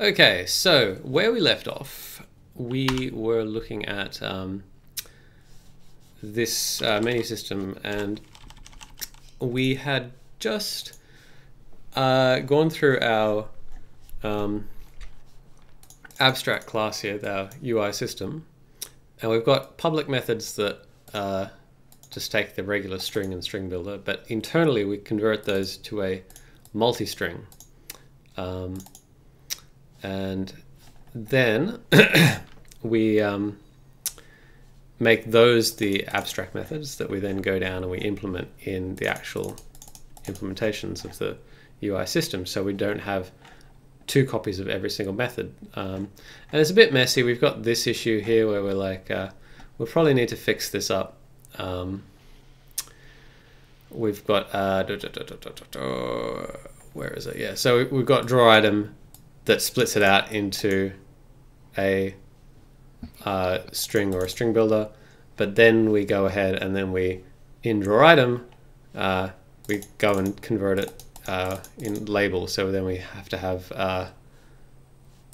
Okay, so where we left off, we were looking at um, this uh, menu system, and we had just uh, gone through our um, abstract class here, our UI system, and we've got public methods that uh, just take the regular string and string builder, but internally we convert those to a multi-string. Um, and then we um, make those the abstract methods that we then go down and we implement in the actual implementations of the UI system. So we don't have two copies of every single method. Um, and it's a bit messy. We've got this issue here where we're like, uh, we'll probably need to fix this up. Um, we've got, uh, where is it? Yeah, so we've got draw item that splits it out into a uh, string or a string builder. But then we go ahead and then we, in draw item, uh, we go and convert it uh, in label. So then we have to have uh,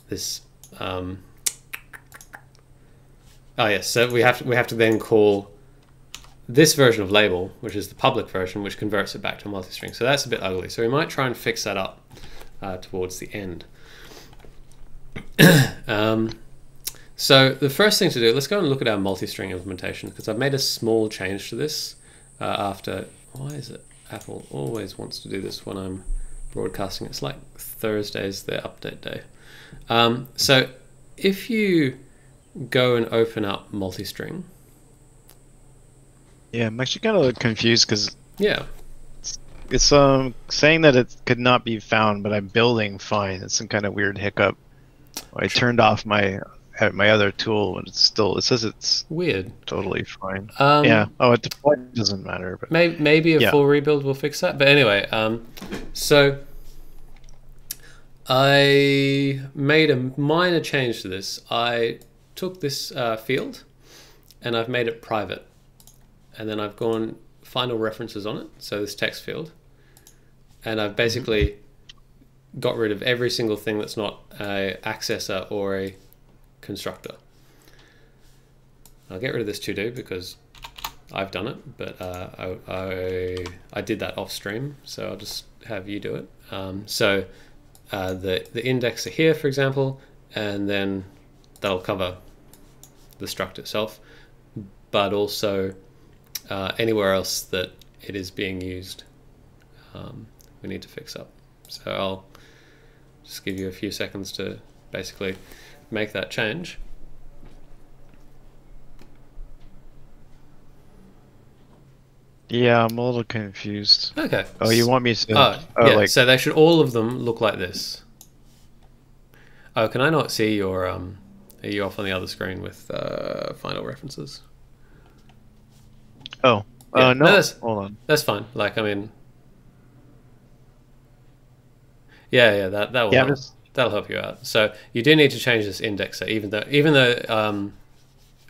this. Um, oh yes, so we have to, we have to then call this version of label, which is the public version, which converts it back to multi-string. So that's a bit ugly. So we might try and fix that up uh, towards the end. um, so the first thing to do, let's go and look at our multi-string implementation because I've made a small change to this uh, after, why is it? Apple always wants to do this when I'm broadcasting. It's like Thursday's their update day. Um, so if you go and open up multi-string. Yeah, I'm actually kind of confused because yeah, it's, it's um saying that it could not be found, but I'm building fine. It's some kind of weird hiccup. I turned off my my other tool, but it's still it says it's weird. Totally fine. Um, yeah. Oh, it doesn't matter. But maybe maybe a yeah. full rebuild will fix that. But anyway, um, so I made a minor change to this. I took this uh, field and I've made it private, and then I've gone find all references on it. So this text field, and I've basically. Got rid of every single thing that's not a accessor or a constructor. I'll get rid of this to do because I've done it, but uh, I, I, I, did that off stream, so I'll just have you do it. Um, so uh, the, the index are here, for example, and then that'll cover the struct itself, but also uh, anywhere else that it is being used, um, we need to fix up. So I'll just give you a few seconds to basically make that change. Yeah, I'm a little confused. Okay. Oh, you want me to? Oh, oh yeah. like So they should all of them look like this. Oh, can I not see your um? Are you off on the other screen with uh, find all references? oh, Yeah, uh, no, no, that's- hold on. That's fine. Like I mean, yeah, yeah. That that will Yeah, help. Just that'll help you out. So you do need to change this indexer, even though even though um,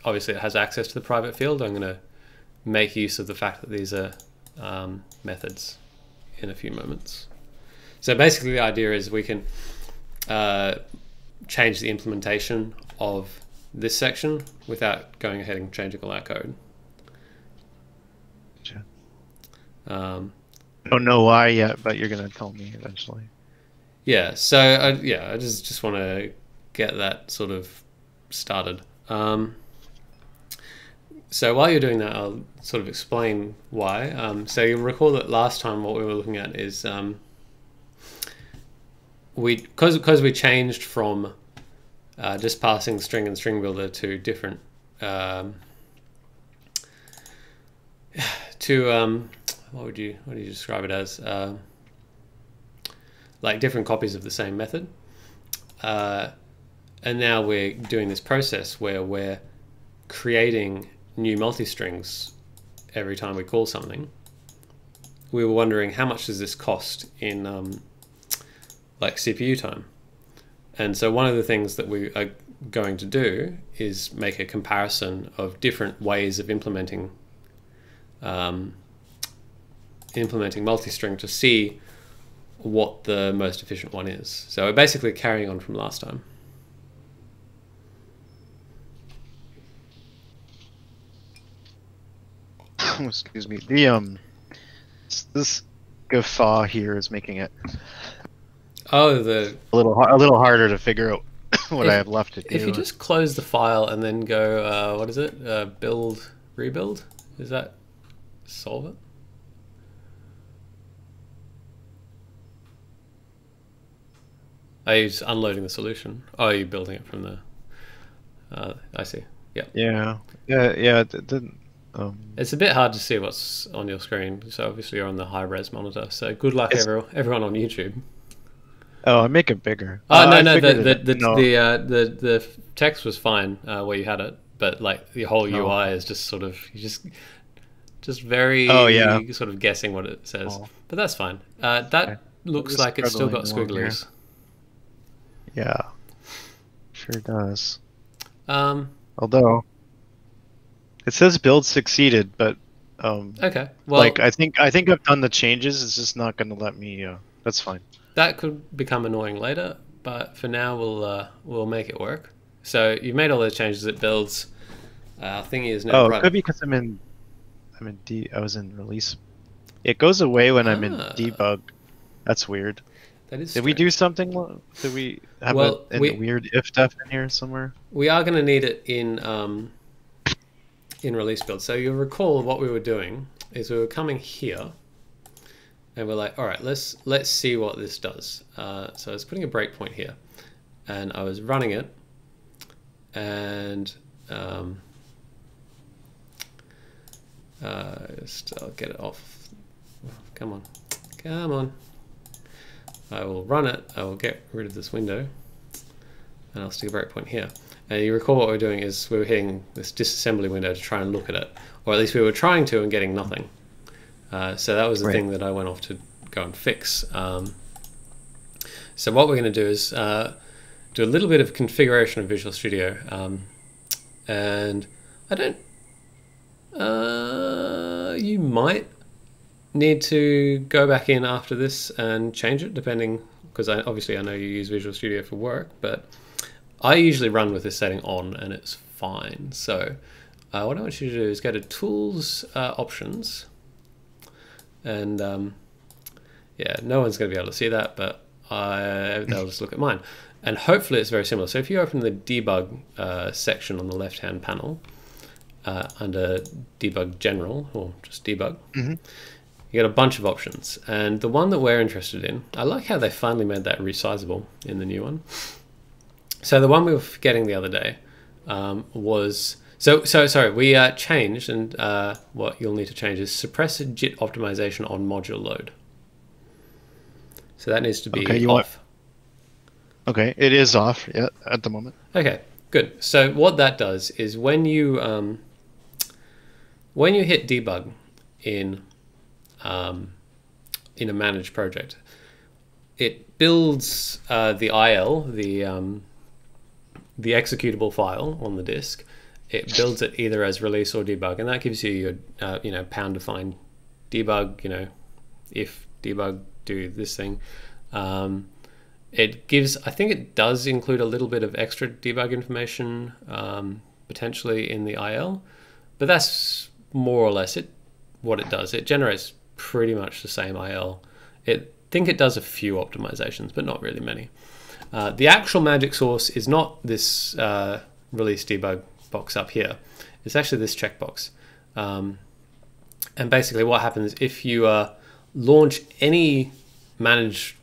obviously it has access to the private field. I'm going to make use of the fact that these are um, methods in a few moments. So basically, the idea is we can uh, change the implementation of this section without going ahead and changing all our code. Gotcha. Um, I don't know why yet, but you're gonna tell me eventually. Yeah, so I, yeah, I just just want to get that sort of started. Um, so while you're doing that, I'll sort of explain why. Um, so you'll recall that last time what we were looking at is um, we because because we changed from uh, just passing string and string builder to different um, to um, what would you what do you describe it as? Uh, like different copies of the same method. Uh, and now we're doing this process where we're creating new multi-strings every time we call something. We were wondering how much does this cost in um, like CPU time? And so one of the things that we are going to do is make a comparison of different ways of implementing um, implementing multi-string to see what the most efficient one is. So we're basically carrying on from last time. Excuse me. The um, this guffaw here is making it Oh, the a little a little harder to figure out what If- I have left to do. if you just close the file and then go, uh, what is it? Uh, build, rebuild. Is that solve it? Are you just unloading the solution? Oh, are you building it from the? Uh, I see. Yeah, yeah, yeah, yeah. It didn't. Um, it's a bit hard to see what's on your screen. So obviously you're on the high res monitor. So good luck, It's- everyone, everyone on YouTube. oh, I make it bigger. Oh Uh, no no the the the no. the, uh, the the text was fine uh, where you had it, but like the whole No. UI is just sort of you just just very Oh, yeah. sort of guessing what it says. Oh. But that's fine. Uh, that Okay. looks like it's still got struggling along here. squigglies. Yeah, sure does. Um, Although it says build succeeded, but um, okay. Well, like I think I think I've done the changes. It's just not going to let me. Uh, that's fine. that could become annoying later, but for now we'll uh, we'll make it work. So you've made all those changes. It builds. Uh, thingy is now Oh, it could be because I'm in. I'm in D. I was in release. It goes away when I'm in Ah. debug. That's weird. That is. Did we do something? Did we have Well, a, a we- weird if def in here somewhere? We are going to need it in um, in release build. So you'll recall what we were doing is we were coming here, and we're like, all right, let's let's see what this does. Uh, so I was putting a breakpoint here, and I was running it, and um, uh, just I'll get it off. Come on, come on. I will run it. I will get rid of this window and I'll stick a breakpoint here. And you recall what we're doing is we were hitting this disassembly window to try and look at it, or at least we were trying to and getting nothing. Uh, so that was the Right. thing that I went off to go and fix. Um, so what we're going to do is uh, do a little bit of configuration of Visual Studio, um, and I don't. Uh, you might need to go back in after this and change it, depending because I, obviously I know you use Visual Studio for work, but I usually run with this setting on and it's fine. So uh, what I want you to do is go to Tools uh, Options, and um, yeah, no one's going to be able to see that, but I, they'll just look at mine. And hopefully it's very similar. So if you open the debug uh, section on the left-hand panel uh, under debug general or just debug, Mhm. You get a bunch of options. And the one that we're interested in, I like how they finally made that resizable in the new one. So the one we were getting the other day um, was so so sorry. We uh, changed, and uh, what you'll need to change is suppress JIT optimization on module load. So that needs to be Okay, you want- off. Okay, it is off. Yeah, at the moment. Okay, good. So what that does is when you um, when you hit debug in um, in a managed project, it builds uh, the IL, the um, the executable file on the disk. It builds it either as release or debug, and that gives you your uh, you know pound define debug. You know, if debug do this thing. Um, it gives, I think it does include a little bit of extra debug information um, potentially in the IL, but that's more or less it. What it does, it generates pretty much the same IL. It think it does a few optimizations, but not really many. Uh, the actual magic source is not this uh, release debug box up here. It's actually this checkbox. Um, and basically, what happens if you uh, launch any manage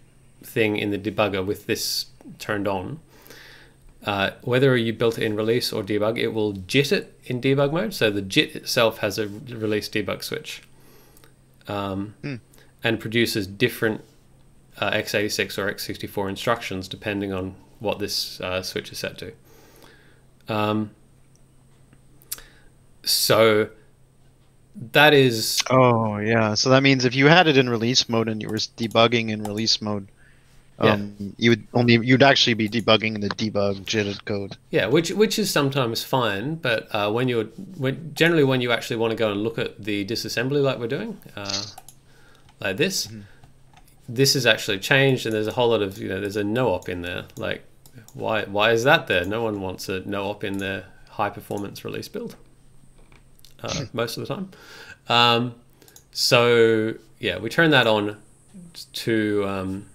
thing in the debugger with this turned on, uh, whether you built it in release or debug, it will JIT it in debug mode. So the JIT itself has a release debug switch um, Hmm. and produces different uh, x86 or x64 instructions depending on what this uh, switch is set to. Um, so that is Oh yeah. So that means if you had it in release mode and you were debugging in release mode, um, you would only you'd actually be debugging the debug JITted code. Yeah, which which is sometimes fine, but uh, when you're when generally when you actually want to go and look at the disassembly like we're doing, uh, like this, this is actually changed, and there's a whole lot of you know there's a no op in there. Like, why why is that there? No one wants a no op in their high performance release build. Uh, most of the time. Um, so yeah, we turn that on to um,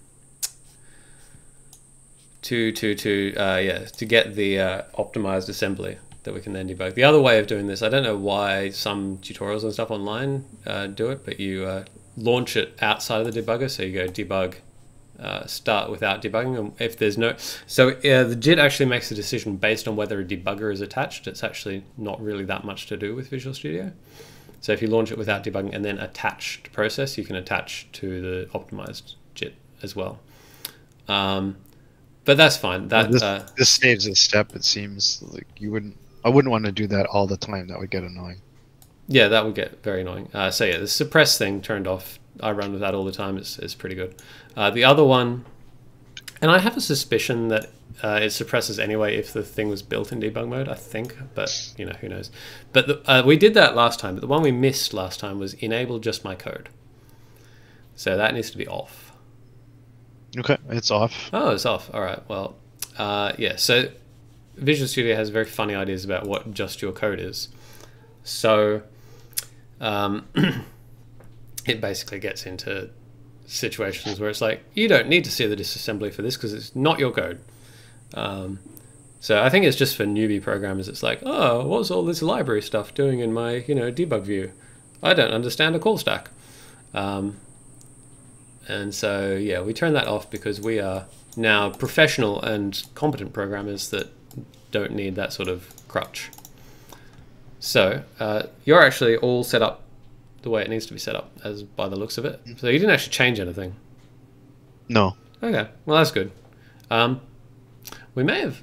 to to to uh, yeah to get the uh, optimized assembly that we can then debug. The other way of doing this, I don't know why some tutorials and stuff online uh, do it, but you uh, launch it outside of the debugger. So you go debug, uh, start without debugging. And if there's no, so uh, the JIT actually makes a decision based on whether a debugger is attached. It's actually not really that much to do with Visual Studio. So if you launch it without debugging and then attached process, you can attach to the optimized JIT as well. Um, but that's fine. That this, uh, this saves a step. It seems like you wouldn't. I wouldn't want to do that all the time. That would get annoying. Yeah, that would get very annoying. Uh, so yeah, the suppress thing turned off. I run with that all the time. It's, it's pretty good. Uh, the other one, and I have a suspicion that uh, it suppresses anyway if the thing was built in debug mode. I think, but you know who knows. But the, uh, we did that last time. But the one we missed last time was enable just my code. So that needs to be off. Okay, it's off. Oh, it's off. All right. Well, uh, yeah. So Visual Studio has very funny ideas about what just your code is. So um, it basically gets into situations where it's like you don't need to see the disassembly for this because it's not your code. Um, so I think it's just for newbie programmers. It's like, oh, what's all this library stuff doing in my you know debug view? I don't understand a call stack. Um, and so, yeah, we turn that off because we are now professional and competent programmers that don't need that sort of crutch. So, uh, you're actually all set up the way it needs to be set up, as by the looks of it. So you didn't actually change anything. No. Okay, well that's good. Um, we may have.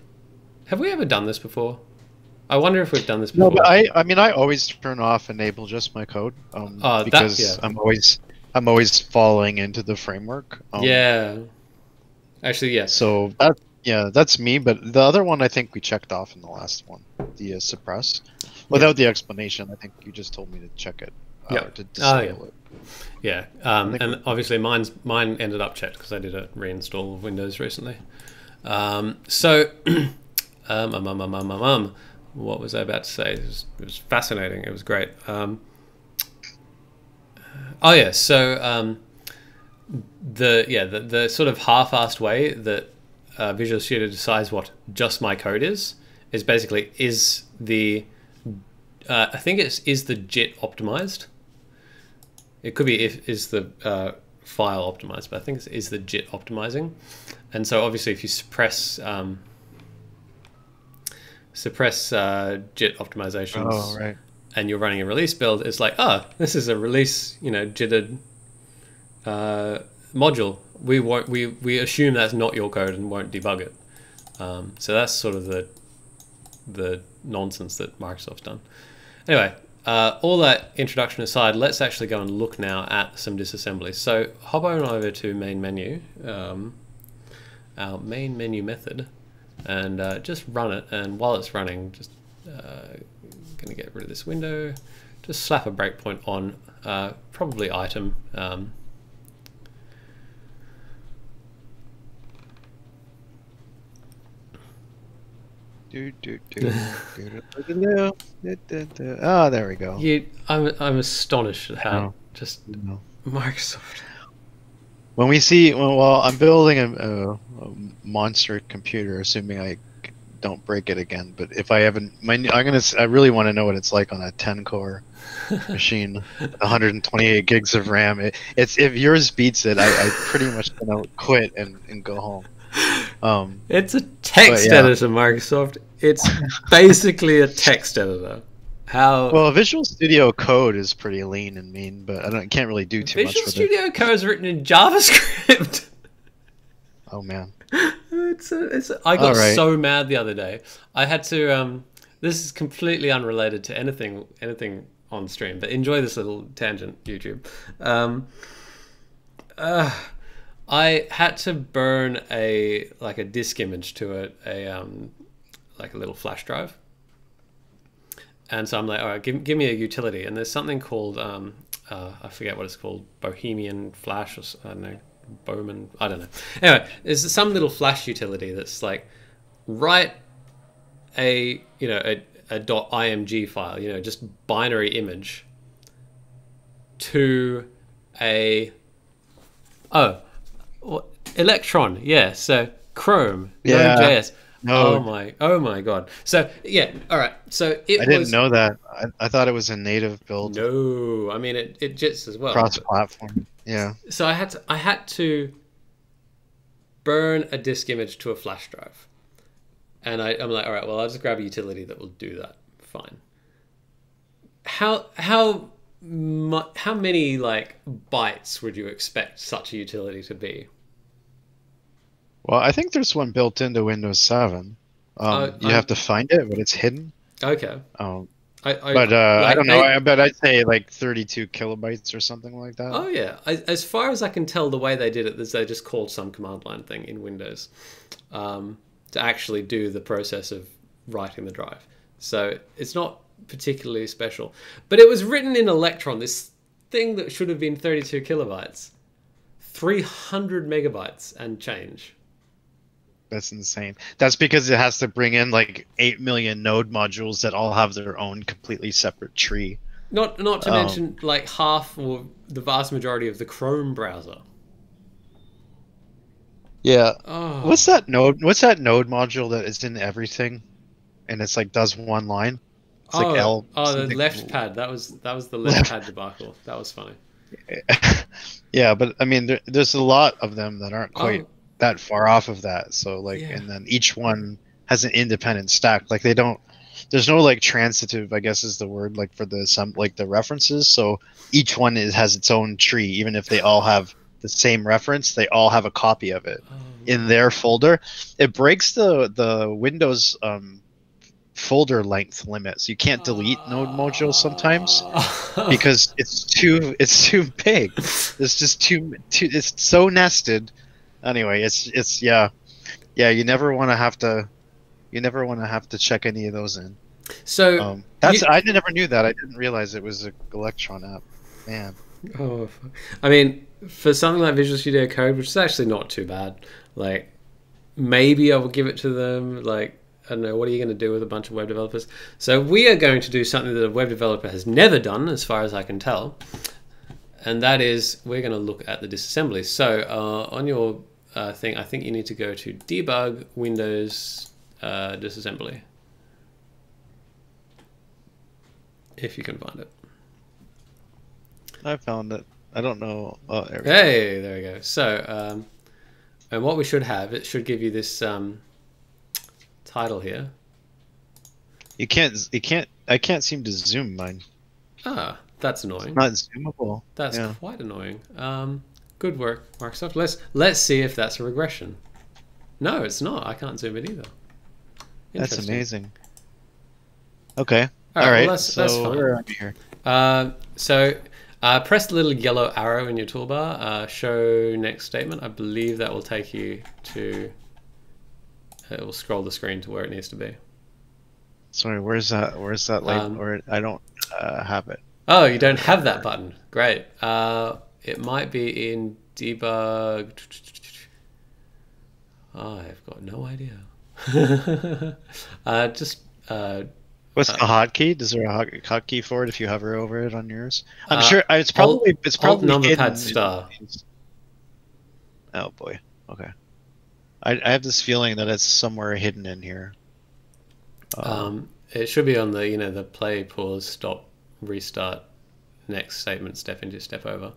Have we ever done this before? I wonder if we've done this before. No, but I, I mean, I always turn off enable just my code um, Uh, that- because yeah. I'm always I'm always falling into the framework. Um, yeah. Actually, yes. So that yeah, that's me. But the other one I think we checked off in the last one, the uh, suppress, without the explanation. I think you just told me to check it. Uh, Yeah. To Oh, disable it. Yeah, um, and obviously mine's mine ended up checked because I did a reinstall of Windows recently. Um, so, um, um, um, um, um, um, um, what was I about to say? It was, it was fascinating. It was great. Um, oh yeah, so um, the yeah the, the sort of half-assed way that uh, Visual Studio decides what just my code is is basically is the uh, I think it's is the JIT optimized. It could be if is the uh, file optimized, but I think it's is the JIT optimizing. And so obviously, if you suppress um, suppress uh, JIT optimizations, Oh right. And you're running a release build, it's like, ah, this is a release, you know, jittered uh, module. We won't. We we assume that's not your code and won't debug it. Um, so that's sort of the the nonsense that Microsoft's done. Anyway, uh, all that introduction aside, let's actually go and look now at some disassembly. So hop on over to main menu, um, our main menu method, and uh, just run it. And while it's running, just uh, going to get rid of this window. Just slap a breakpoint on, uh, probably item. Um, oh, there we go. You, I'm, I'm astonished at how no, just no. Microsoft. When we see, well, well I'm building a, a, a monster computer, assuming I don't break it again. But if I haven't, my, I'm gonna, I really want to know what it's like on a 10 core machine, 128 gigs of RAM. It, it's if yours beats it, I, I pretty much gonna quit and, and go home. Um, It's a text yeah. editor, Microsoft. It's basically a text editor. How well, Visual Studio Code is pretty lean and mean, but I don't, can't really do too Visual much it. Studio Code is written in JavaScript. Oh man. It's a, it's a, I got Alright. so mad the other day. I had to. Um, this is completely unrelated to anything anything on stream, but enjoy this little tangent, YouTube. Um, uh, I had to burn a like a disk image to a, a um, like a little flash drive, and so I'm like, all right, give, give me a utility, and there's something called um, uh, I forget what it's called, Bohemian Flash or I don't know, Bowman. I don't know. Anyway, there's some little flash utility that's like write a you know a, a .img file, you know, just binary image to a oh what, Electron, yeah. So Chrome, Yeah. Node.js. No, Oh my, oh my god. So yeah, all right. So it I didn't was know that. I, I thought it was a native build no. I mean, it it jits as well. cross-platform. Yeah. so I had to I had to burn a disk image to a flash drive, and I, I'm like, all right, well, I'll just grab a utility that will do that. Fine. How how mu- how many like bytes would you expect such a utility to be? Well, I think there's one built into Windows 7. Um, Uh, you I'm- have to find it, but it's hidden. Okay, Um, I, I but uh, I don't know. I- I, bet I'd say like 32 kilobytes or something like that. Oh yeah, I, as far as I can tell, the way they did it is they just called some command line thing in Windows um, to actually do the process of writing the drive. So it's not particularly special, but it was written in Electron, this thing that should have been 32 kilobytes, 300 megabytes and change. That's insane. That's because it has to bring in like 8 million node modules that all have their own completely separate tree. Not not to Oh. mention like half or the vast majority of the Chrome browser. Yeah. Oh, What's that node? What's that node module that is in everything, and it's like does one line? It's oh, like L. oh, the something. left pad. That was that was the left pad debacle. That was funny. yeah, but I mean, there, there's a lot of them that aren't oh. quite Oh, that far off of that. So like, Yeah. and then each one has an independent stack. Like they don't. There's no like transitive, I guess is the word, like for the some like the references. So each one is has its own tree, even if they all have the same reference. They all have a copy of it oh, in their folder. It breaks the the Windows um, folder length limits. You can't delete node modules sometimes because it's too it's too big. It's just too too. It's so nested. Anyway, it's it's yeah, yeah. You never want to have to. You never want to have to check any of those in. so Um, that's you- I never knew that. I didn't realize it was a Electron app. Man, Oh. I mean, for something like Visual Studio Code, which is actually not too bad, like maybe I will give it to them. Like, I don't know, what are you going to do with a bunch of web developers? So, we are going to do something that a web developer has never done, as far as I can tell, and that is we're going to look at the disassembly. So, uh, on your uh, thing, I think you need to go to debug Windows uh, disassembly. If you can find it. I found it. I don't know. Oh, there we go. Hey, there we go. So, um, and what we should have, it should give you this um, title here. you can't. You can't. I can't seem to zoom mine. Ah, that's annoying. Not zoomable. That's yeah. quite annoying. Um, good work, Microsoft. Let's let's see if that's a regression. No, it's not. I can't zoom it either. That's amazing. Okay. All All right, well, that's- so that's fine. where are we here? Uh, so uh, press the little yellow arrow in your toolbar. Uh, show next statement. I believe that will take you to. It will scroll the screen to where it needs to be. Sorry. Where's that? Where's that light? Um, or I don't uh, have it. Oh, you don't have that button. Great. Uh, it might be in debug. I've got no idea. uh, just uh, What's uh, the hotkey? Is there a hot- hotkey for it if you hover over it on yours? I'm Uh, sure uh, it's Alt- probably it's Alt probably number hidden pad star. Oh boy. Okay. I, I have this feeling that it's somewhere hidden in here. Uh, Um, it should be on the you know the play, pause, stop, restart, next statement, step into, step over.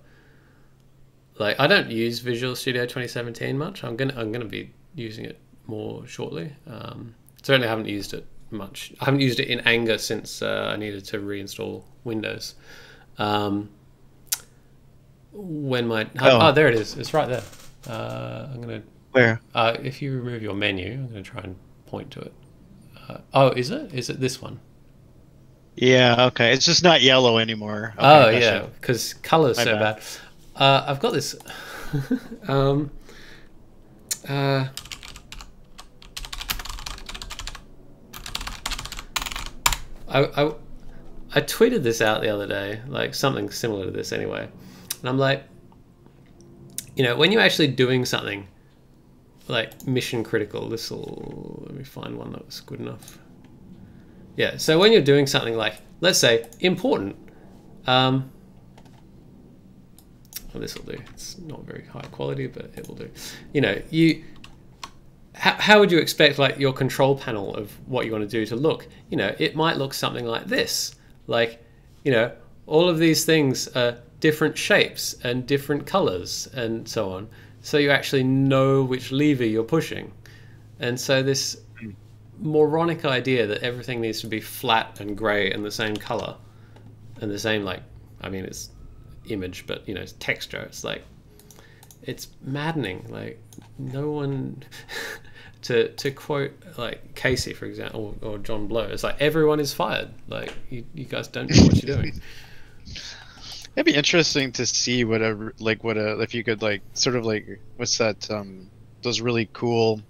Like I don't use Visual Studio 2017 much. I'm gonna I'm gonna be using it more shortly. Um, certainly haven't used it much. I haven't used it in anger since uh, I needed to reinstall Windows. Um, when my oh. Oh. there it is. It's right there. Uh, I'm gonna where? uh, if you remove your menu, I'm to try and point to it. Uh, oh, is it? Is it this one? Yeah. Okay. It's just not yellow anymore. Okay, oh, gotcha. yeah, because color's My so bad. bad. Uh, I've got this. um, uh, I, I, I tweeted this out the other day, like something similar to this anyway. And I'm like, you know, when you're actually doing something like mission critical, this will let me find one that was good enough. Yeah, so when you're doing something like, let's say, important, um, well, this will do. It's not very high quality, but it will do. You know, you how, how would you expect like your control panel of what you want to do to look? You know, it might look something like this. Like, you know, all of these things are different shapes and different colors and so on. So you actually know which lever you're pushing. And so this moronic idea that everything needs to be flat and grey and the same color and the same like I mean it's image but you know it's texture. It's like it's maddening. Like no one to to quote like Casey for example or, or John Blow it's like everyone is fired. Like you, you guys don't know what you're doing. It'd be interesting to see whatever, like, what a if you could like sort of like what's that? Um, those really cool,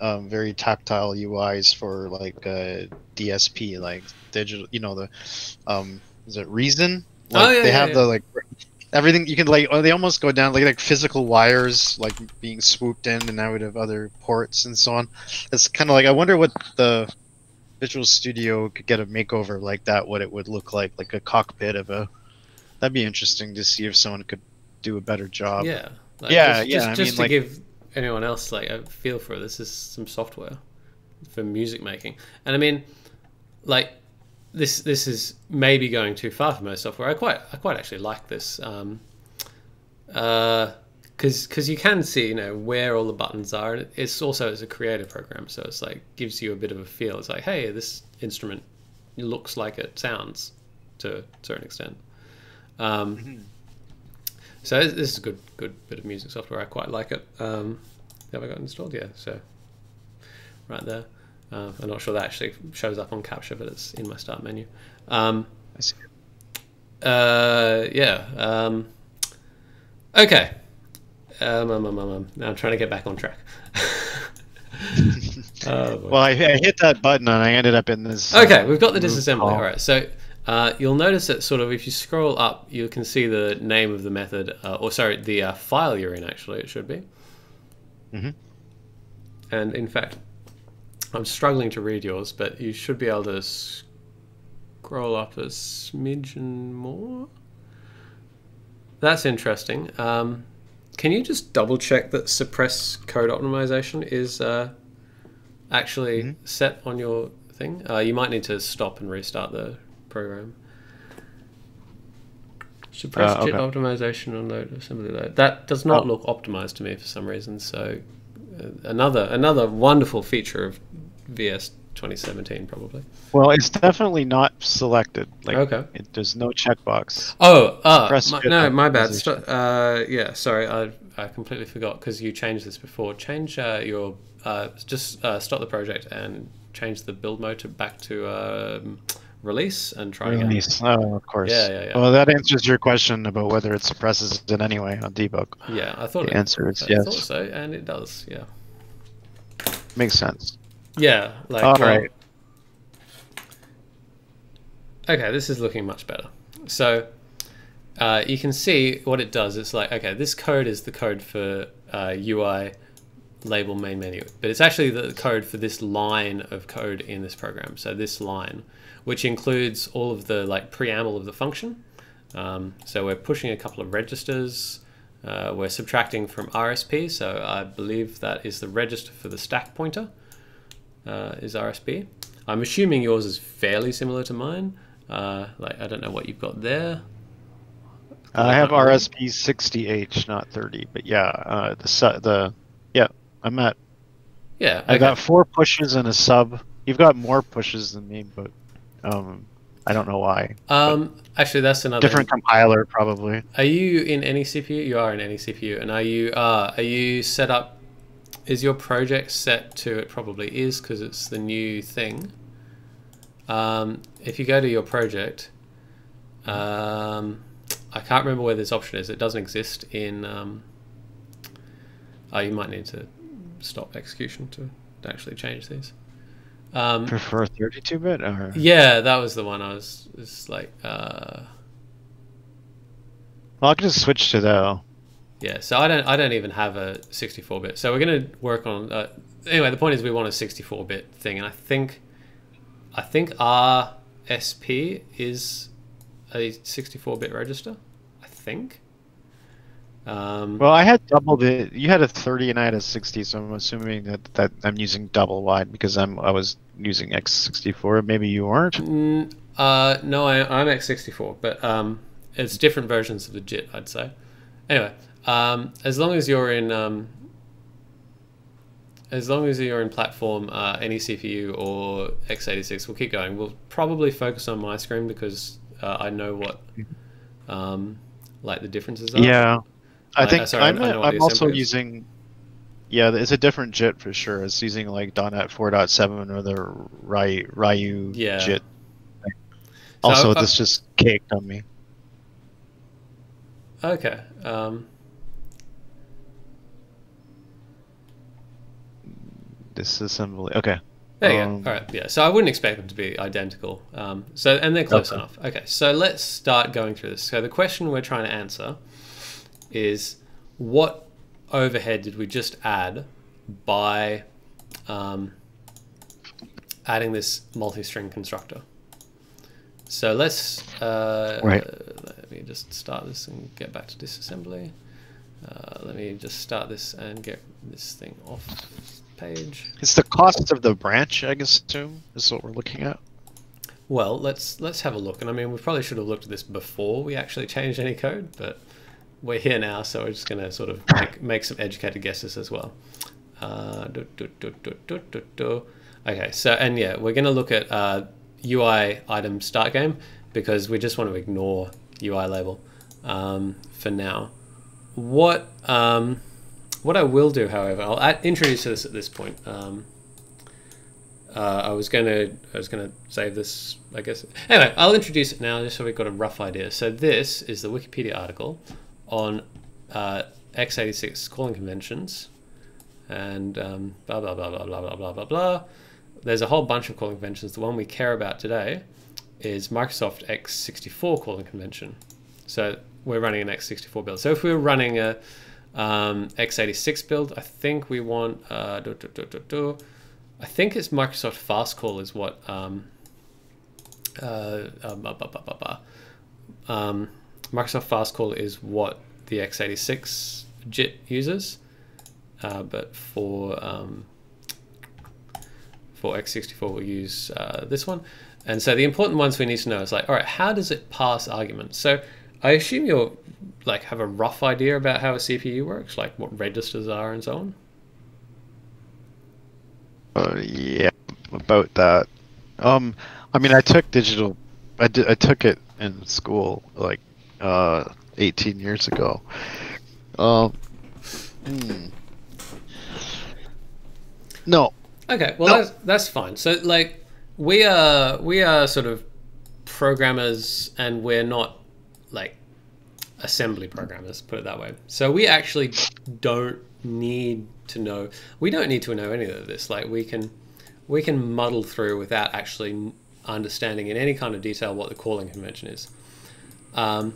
um, very tactile UIs for like uh, DSP, like digital. You know the, um, is it Reason? Like, Oh, yeah, they yeah, have yeah. the like everything you can like. oh, They almost go down like like physical wires like being swooped in and out of other ports and so on. It's kind of like I wonder what the Visual Studio could get a makeover like that. What it would look like, like a cockpit of a That'd be interesting to see if someone could do a better job. yeah like, Yeah, just, yeah, just, I just mean, to like- give anyone else like a feel for it this is some software for music making. And I mean like this this is maybe going too far for most software. I quite I quite actually like this um uh because because you can see you know where all the buttons are and it's also it's a creative program so it's like gives you a bit of a feel. It's like hey this instrument looks like it sounds to a certain extent. Um, so this is a good good bit of music software I quite like it um, have I got it installed yeah so right there uh, I'm not sure that actually shows up on capture but it's in my start menu um, I see. uh, yeah. Um, okay. Um, um, um, um, um. Now I'm trying to get back on track. oh. Well, I, I hit that button and I ended up in this. okay, we've got the disassembly. call. All right. So uh, you'll notice that sort of if you scroll up, you can see the name of the method, uh, or sorry, the uh, file you're in. Actually, it should be. Mhm. And in fact, I'm struggling to read yours, but you should be able to scroll up a smidgen more. That's interesting. Um, can you just double check that suppress code optimization is uh, actually Mhm. set on your thing? Uh, you might need to stop and restart the program. Suppress Uh, JIT optimization on load assembly load. That does not Oh. look optimized to me for some reason. So uh, another another wonderful feature of VS 2017 probably. Well, it's definitely not selected. Like, Okay. it, there's no checkbox. Oh, uh, my, no, my bad. Sto- uh, yeah, sorry, I, I completely forgot because you changed this before. Change uh, your uh, just uh, stop the project and change the build mode to back to um, release and try again. Release. Oh, of course. Yeah, yeah, yeah. Well, that answers your question about whether it suppresses it anyway on debug. Yeah, I thought The it, answer is I yes. thought so, and it does. Yeah, Makes sense. yeah. Like, All well, right. Okay, this is looking much better. So uh, you can see what it does. It's like, okay, this code is the code for uh, UI label main menu, but it's actually the code for this line of code in this program. So this line, which includes all of the like preamble of the function. Um, so we're pushing a couple of registers. Uh, we're subtracting from RSP, so I believe that is the register for the stack pointer uh, is RSP. I'm assuming yours is fairly similar to mine. Uh, like I don't know what you've got there. I have RSP 60H, not 30, but yeah, uh, the the yeah, I'm at. Yeah, I got four pushes and a sub. You've got more pushes than me, but um, I don't know why. Um, actually, that's another. Different compiler, probably. Are you in any CPU? You are in any CPU, and are you uh, are you set up? Is your project set to? It probably is because it's the new thing. Um, if you go to your project, um, I can't remember where this option is. It doesn't exist in. Um, oh, you might need to stop execution to, to actually change these. Um, Prefer 32-bit or yeah, that was the one I was. was like. Uh, well, I can just switch to the Yeah, so I don't I don't even have a 64 bit. So we're gonna work on. Uh, anyway, the point is we want a 64 bit thing, and I think I think RSP is a 64 bit register. I think. Um, Well, I had double the. You had a 30 and I had a 60, so I'm assuming that, that I'm using double wide because I'm I was using X64. Maybe you weren't. mm, uh, no, I, I'm X64, but um, it's different versions of the JIT, I'd say. Anyway, um, as long as you're in um, as long as you're in platform uh, any CPU or x86, we'll keep going. We'll probably focus on my screen because uh, I know what um, like the differences are. Yeah, I think uh, sorry, I'm, know, I'm also using. Yeah, it's a different JIT for sure. It's using like .NET 4.7 or the Ryu, Ryu Yeah. JIT. So, Also, uh, this just caked on me. Okay. Um, Disassembly. Okay. There you Um, go. All right. Yeah. So I wouldn't expect them to be identical. Um, so and they're close Okay. enough. Okay. So let's start going through this. So the question we're trying to answer is what overhead did we just add by um, adding this multi-string constructor? So let's uh, Right. let me just start this and get back to disassembly. Uh, let me just start this and get this thing off page. It's the cost of the branch, I guess, assume, is what we're looking at. Well, let's let's have a look. And I mean, we probably should have looked at this before we actually changed any code, but we're here now, so we're just going to sort of make, make some educated guesses as well. Uh, do, do, do. Okay, so and yeah, we're going to look at uh, UI item start game because we just want to ignore UI label um, for now. What um, what I will do, however, I'll add, introduce this at this point. Um, uh, I was gonna I was gonna save this, I guess. Anyway, I'll introduce it now just so we've got a rough idea. So this is the Wikipedia article on uh, x86 calling conventions, and um, blah blah blah blah blah blah blah blah blah. There's a whole bunch of calling conventions. The one we care about today is Microsoft x64 calling convention. So we're running an x64 build. So if we were running a um, x86 build, I think we want uh, do, do, do. I think it's Microsoft Fast Call is what um, uh, um, ba, ba, ba, ba, ba. Um, Microsoft Fast Call is what the x86 JIT uses, uh, but for um, for x64 we'll use uh, this one. And so the important ones we need to know is like, all right, how does it pass arguments? So I assume you'll like have a rough idea about how a CPU works, like what registers are and so on. Uh, yeah, about that. Um, I mean, I took digital. I did. I took it in school like uh 18 years ago. Um. hmm. No. Okay, well No. that's that's fine. So like we are we are sort of programmers and we're not like assembly programmers, put it that way. So we actually don't need to know we don't need to know any of this. Like we can we can muddle through without actually understanding in any kind of detail what the calling convention is. Um,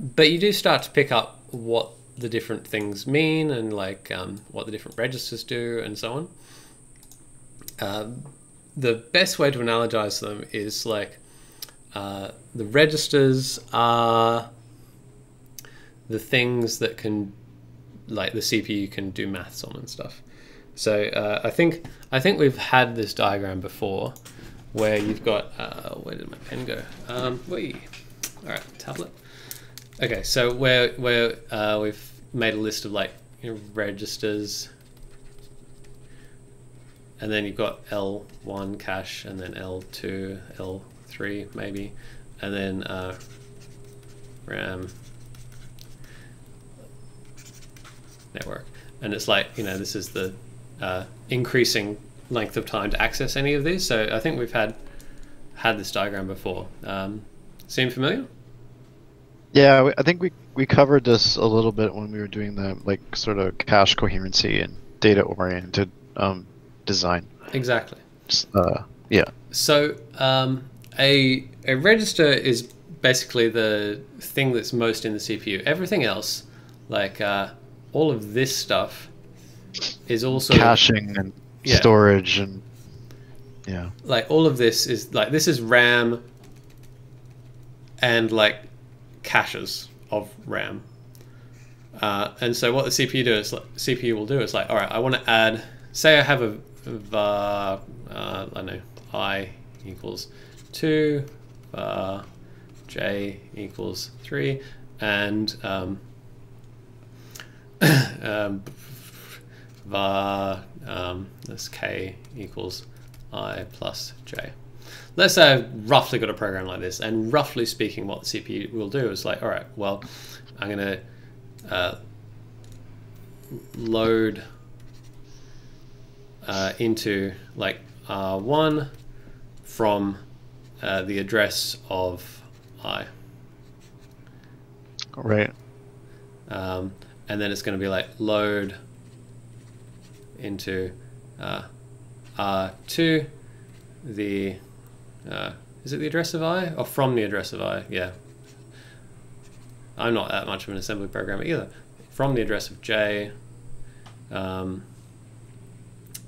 but you do start to pick up what the different things mean and like um, what the different registers do and so on. Um, the best way to analogize them is like uh, the registers are the things that can like the CPU can do maths on and stuff. So uh, I think I think we've had this diagram before, where you've got uh, where did my pen go? Um, wee. All right, tablet. Okay, so where where uh, we've made a list of like you know, registers, and then you've got L1 cache, and then L2, L3 maybe, and then uh, RAM network. And it's like, you know, this is the uh, increasing length of time to access any of these. So I think we've had had this diagram before. Um, seem familiar? Yeah, I think we we covered this a little bit when we were doing the like sort of cache coherency and data oriented um, design. Exactly. Uh, yeah. So um, a a register is basically the thing that's most in the CPU. Everything else, like uh, all of this stuff is also Caching and Yeah. storage and yeah. like all of this is like this is RAM and like caches of RAM. Uh, and so what the CPU do is CPU will do is like, all right, I want to add. Say I have a var, uh, I don't know, i equals two, var j equals three, and um, um, var um, this k equals i plus j. Let's say I've roughly got a program like this, and roughly speaking, what the CPU will do is like, all right, well, I'm going to uh, load uh, into like R1 from uh, the address of I. Right. Um, and then it's going to be like load into uh, R2 the uh, is it the address of I or from the address of I? Yeah. I'm not that much of an assembly programmer either. From the address of J. Um,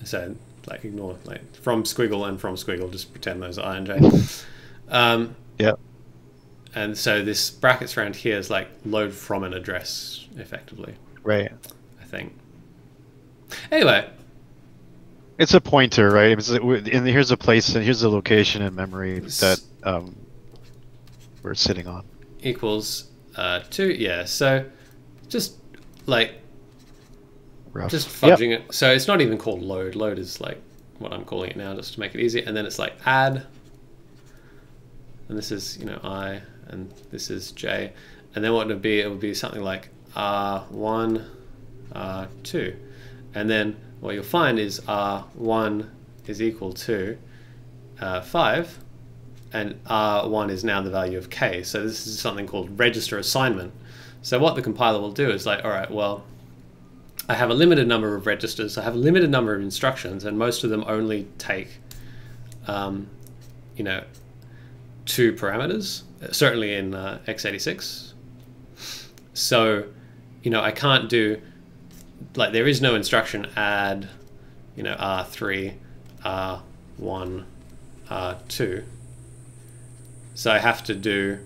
so like ignore like from squiggle and from squiggle. Just pretend those are I and J. Um, Yep. and so this brackets around here is like load from an address, effectively. Right. I think. Anyway, It's a pointer, right? It's, and here's a place and here's a location in memory that um, we're sitting on. equals uh, two. Yeah. So just like Rough. just Yep. fudging it. So it's not even called load. Load is like what I'm calling it now, just to make it easy. And then it's like add, and this is you know I, and this is J, and then what it would be? It would be something like R one, R two, and then what you'll find is R one is equal to uh, five, and R1 is now the value of K. So this is something called register assignment. So what the compiler will do is like, all right, well, I have a limited number of registers, I have a limited number of instructions, and most of them only take, um, you know, two parameters, certainly in uh, x86. So, you know, I can't do, like, there is no instruction add, you know, R3, R1, R2. So I have to do,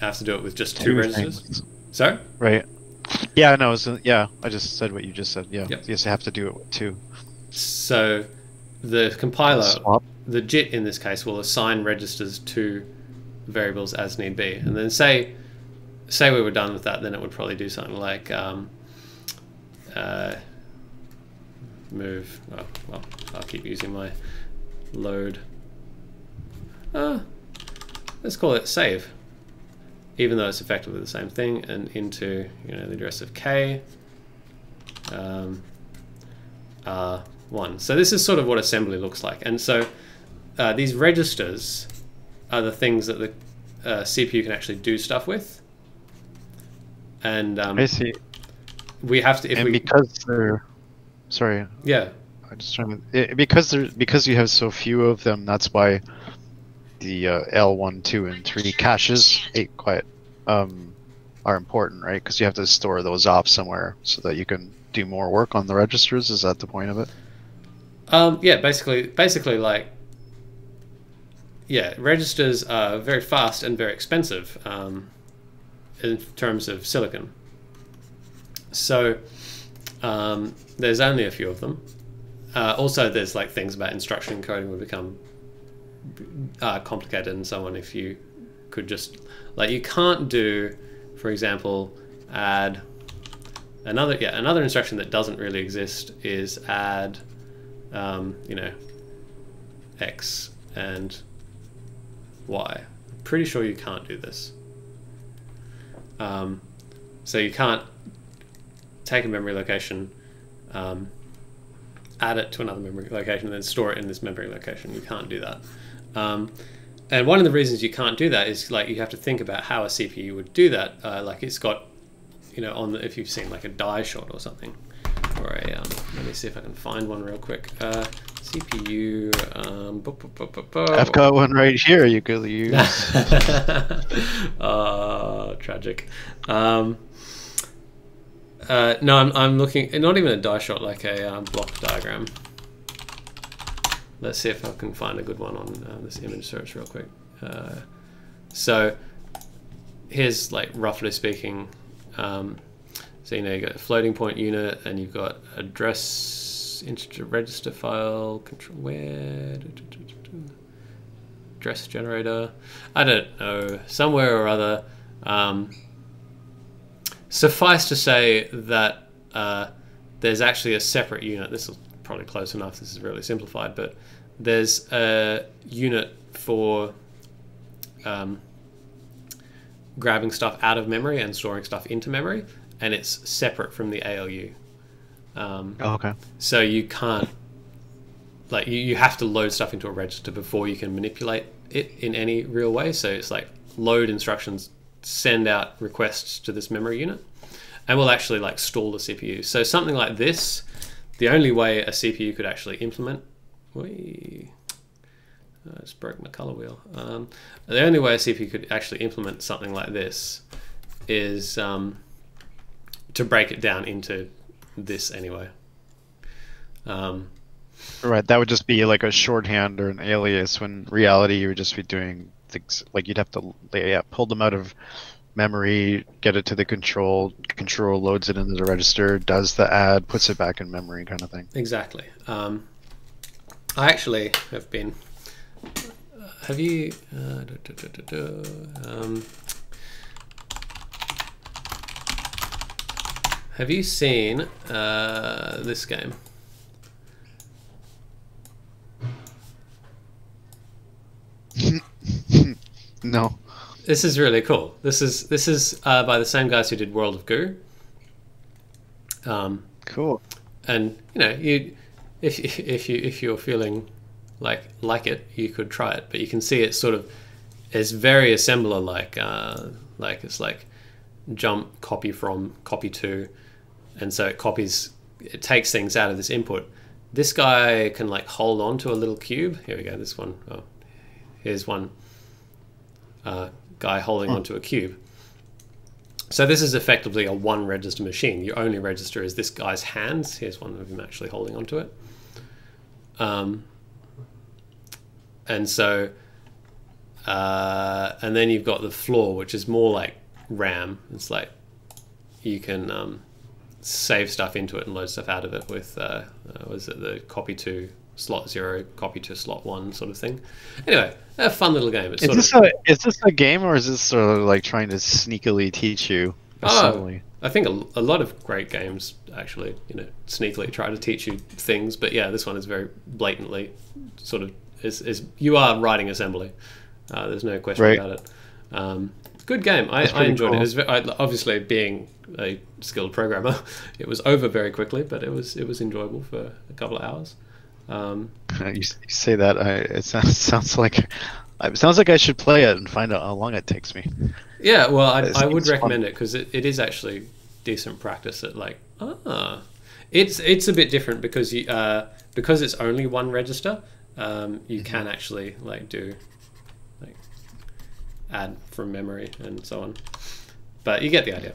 I have to do it with just two, registers. So, Right. Yeah, no, it's, yeah, I just said what you just said. Yeah. Yep. You just have to do it with two. so the compiler, the JIT in this case, will assign registers to variables as need be, and then say, say we were done with that, then it would probably do something like um, uh, move. Oh, well, I'll keep using my load. Uh, let's call it save, even though it's effectively the same thing, and into you know the address of k. Um, uh, one. So this is sort of what assembly looks like, and so uh, these registers are the things that the uh, CPU can actually do stuff with, and um, I see. We have to if and we because they're, sorry, yeah I'm just trying to it, because there because you have so few of them. That's why the uh, L one, two, and three caches, eight quiet, um, are important, right? Because you have to store those off somewhere so that you can do more work on the registers. Is that the point of it? Um, yeah, basically, basically like, yeah, registers are very fast and very expensive um, in terms of silicon. So um, there's only a few of them. Uh, also, there's like things about instruction encoding would become uh, complicated and so on if you could just like you can't do, for example, add another yeah another instruction that doesn't really exist is add um, you know, X and Y. I'm pretty sure you can't do this. Um, so you can't take a memory location, um, add it to another memory location, and then store it in this memory location. You can't do that. Um, and one of the reasons you can't do that is like you have to think about how a CPU would do that. Uh, like it's got, you know, on the, if you've seen like a die shot or something, or a um, let me see if I can find one real quick. Uh, CPU. Um, bu- bu- bu- I've got one right here. You could use. uh, tragic. Um, Uh, no, I'm, I'm looking, not even a die shot, like a um, block diagram. Let's see if I can find a good one on uh, this image search real quick. Uh, so here's like roughly speaking, um, so you know you got a floating point unit and you've got address integer register file control where address generator. I don't know somewhere or other. Um, suffice to say that uh, there's actually a separate unit. This is probably close enough. This is really simplified, but there's a unit for um, grabbing stuff out of memory and storing stuff into memory, and it's separate from the ALU. Um, Oh, okay. so you can't, like, you, you have to load stuff into a register before you can manipulate it in any real way. So it's like load instructions, send out requests to this memory unit, and will actually like stall the CPU. So something like this, the only way a CPU could actually implement, we, I just broke my color wheel. Um, the only way a CPU could actually implement something like this is um, to break it down into this anyway. Um, Right. That would just be like a shorthand or an alias. When reality, you would just be doing things like you'd have to yeah, pull them out of memory, get it to the control. Control loads it into the register, does the add, puts it back in memory, kind of thing. Exactly. Um, I actually have been. Have you? Uh, um, have you seen uh, this game? No. This is really cool. This is this is uh, by the same guys who did World of Goo. Um, Cool. and you know you if if you if you're feeling like like it you could try it but you can see it's sort of it's very assembler like uh, like it's like jump copy from copy to and so it copies it takes things out of this input this guy can like hold on to a little cube here we go this one oh here's one uh, guy holding onto a cube so this is effectively a one register machine. Your only register is this guy's hands. Here's one of him actually holding onto it. Um, and so, uh, and then you've got the floor, which is more like RAM. It's like you can um, save stuff into it and load stuff out of it with, uh, uh, was it the copy to slot zero, copy to slot one sort of thing. Anyway, a fun little game. It's Is sort this of, a is this a game or is this sort of like trying to sneakily teach you Oh. assembly? I think a, a lot of great games actually, you know, sneakily try to teach you things, but yeah, this one is very blatantly sort of is, is you are writing assembly. Uh, there's no question Right. about it. Um, good game. I, I enjoyed it. cool. It was I, obviously being a skilled programmer, it was over very quickly, but it was it was enjoyable for a couple of hours. Um, You, you say that I, it sounds, sounds like it sounds like I should play it and find out how long it takes me. Yeah, well, I, I would seems fun. recommend it because it, it is actually decent practice at like ah, it's it's a bit different because you uh, because it's only one register. Um, you Mm-hmm. can actually like do like add from memory and so on, but you get the idea.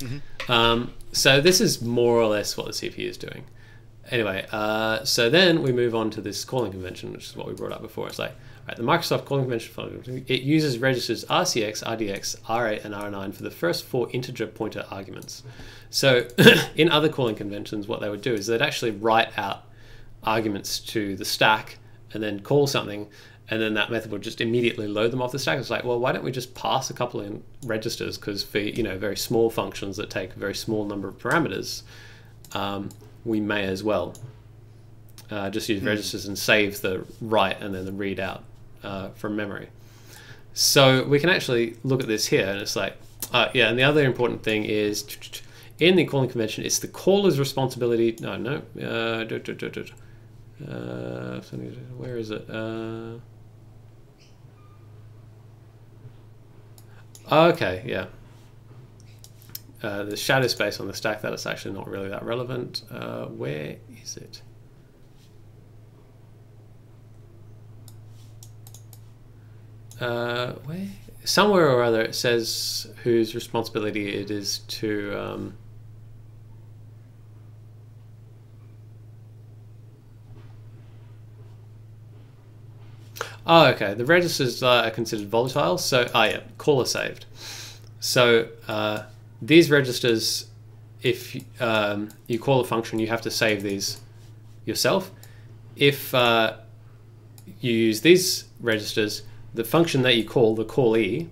Mm-hmm. Um, so this is more or less what the CPU is doing. Anyway, uh, so then we move on to this calling convention, which is what we brought up before. It's like, right, the Microsoft calling convention, it uses registers RCX, RDX, R8, and R9 for the first four integer pointer arguments. So in other calling conventions, what they would do is they'd actually write out arguments to the stack and then call something, and then that method would just immediately load them off the stack. It's like, well, why don't we just pass a couple in registers? Because for you know very small functions that take a very small number of parameters, um, we may as well uh, just use registers and save the write and then the read out uh, from memory. So we can actually look at this here, and it's like, uh, yeah. And the other important thing is in the calling convention, it's the caller's responsibility. No, no. Uh. Uh, where is it? Uh, okay, yeah. Uh, the shadow space on the stack—that it's actually not really that relevant. Uh, where is it? Uh, where? Somewhere or other it says whose responsibility it is to um, Oh, okay. The registers are considered volatile, so oh yeah, caller saved. So uh, these registers, if um, you call a function, you have to save these yourself. If uh, you use these registers, the function that you call, the callee,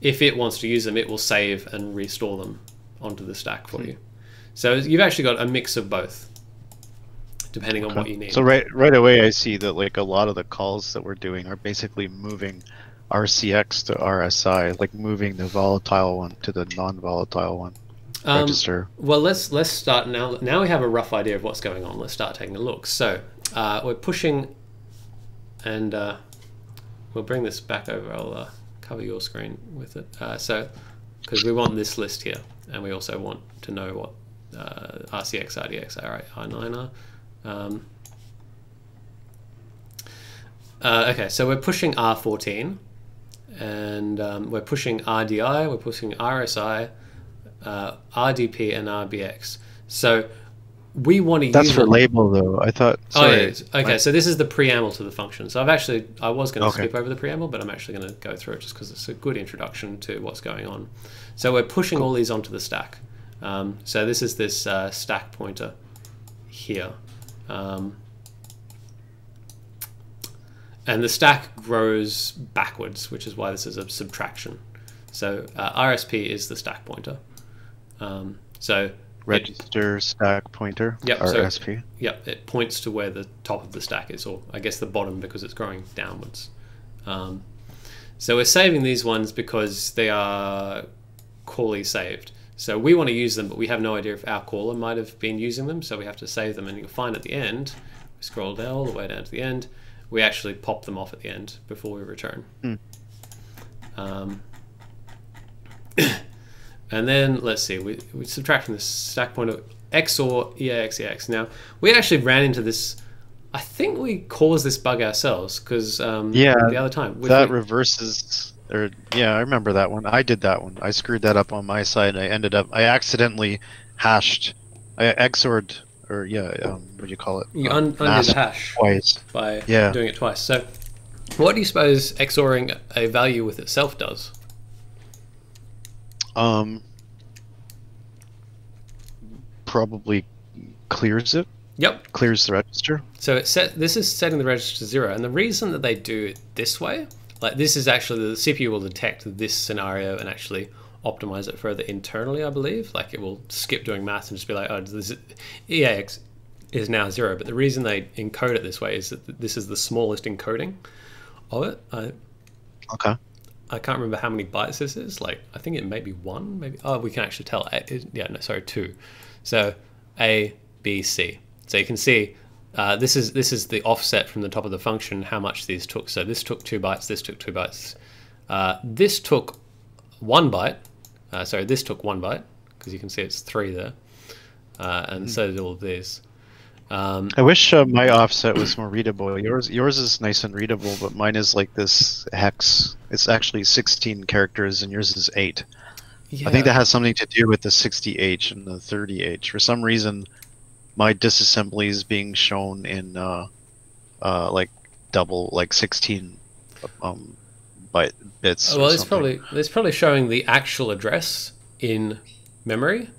if it wants to use them, it will save and restore them onto the stack for you. So you've actually got a mix of both, depending on what you need. So right right away, I see that like a lot of the calls that we're doing are basically moving RCX to RSI, like moving the volatile one to the non-volatile one Um, register. Well, let's let's start now. Now we have a rough idea of what's going on. Let's start taking a look. So uh, we're pushing, and uh, we'll bring this back over. I'll uh, cover your screen with it. Uh, so because we want this list here, and we also want to know what uh, RCX, RDX, R9 are. Um, uh, okay, so we're pushing R14, and um, we're pushing RDI, we're pushing RSI, uh, RBP, and RBX. So we want to That's use for them- label though. I thought. Oh, Sorry. yeah. it's- Okay, so this is the preamble to the function. So I've actually, I was going to Okay. skip over the preamble, but I'm actually going to go through it just because it's a good introduction to what's going on. So we're pushing all these onto the stack. Um, so this is this uh, stack pointer here. Um, and the stack grows backwards, which is why this is a subtraction. So uh, RSP is the stack pointer. Um, so it- Register stack pointer. Yep, so- RSP. Yep, it points to where the top of the stack is, or I guess the bottom because it's growing downwards. Um, so we're saving these ones because they are callee saved. So we want to use them, but we have no idea if our caller might have been using them, so we have to save them. And you'll find at the end, we scroll down all the way down to the end, we actually pop them off at the end before we return. Hmm. Um, and then let's see, we, we subtract from the stack pointer of XOR EAX EAX. Now we actually ran into this. I think we caused this bug ourselves because um, Yeah, the other time That we- reverses. Or yeah, I remember that one. I did that one. I screwed that up on my side. I ended up. I accidentally hashed. I XORed or yeah. Um, what do you call it? you Uh, un- undo masked the hash twice. by Yeah. doing it twice. So what do you suppose XORing a value with itself does? Um, probably clears it. Yep. Clears the register. So it set this is setting the register to zero, and the reason that they do it this way, like this is actually the CPU will detect this scenario and actually optimize it further internally. I believe, like it will skip doing math and just be like, oh, this is, EAX is now zero. But the reason they encode it this way is that this is the smallest encoding of it. I, Okay. I can't remember how many bytes this is. Like I think it may be one, maybe. Oh, we can actually tell. Yeah, no, sorry, two. So A, B, C. So you can see uh, this is this is the offset from the top of the function. How much these took. So this took two bytes. This took two bytes. Uh, this took one byte. Uh, sorry, this took one byte because you can see it's three there, uh, and so did all of these. Um, I wish uh, my offset was more readable. Yours, yours is nice and readable, but mine is like this hex. It's actually 16 characters, and yours is eight. I think that has something to do with the 60H and the 30H. For some reason, my disassembly is being shown in uh, uh, like double, like 16 um, byte bits. or Well, it's probably it's probably showing the actual address in memory,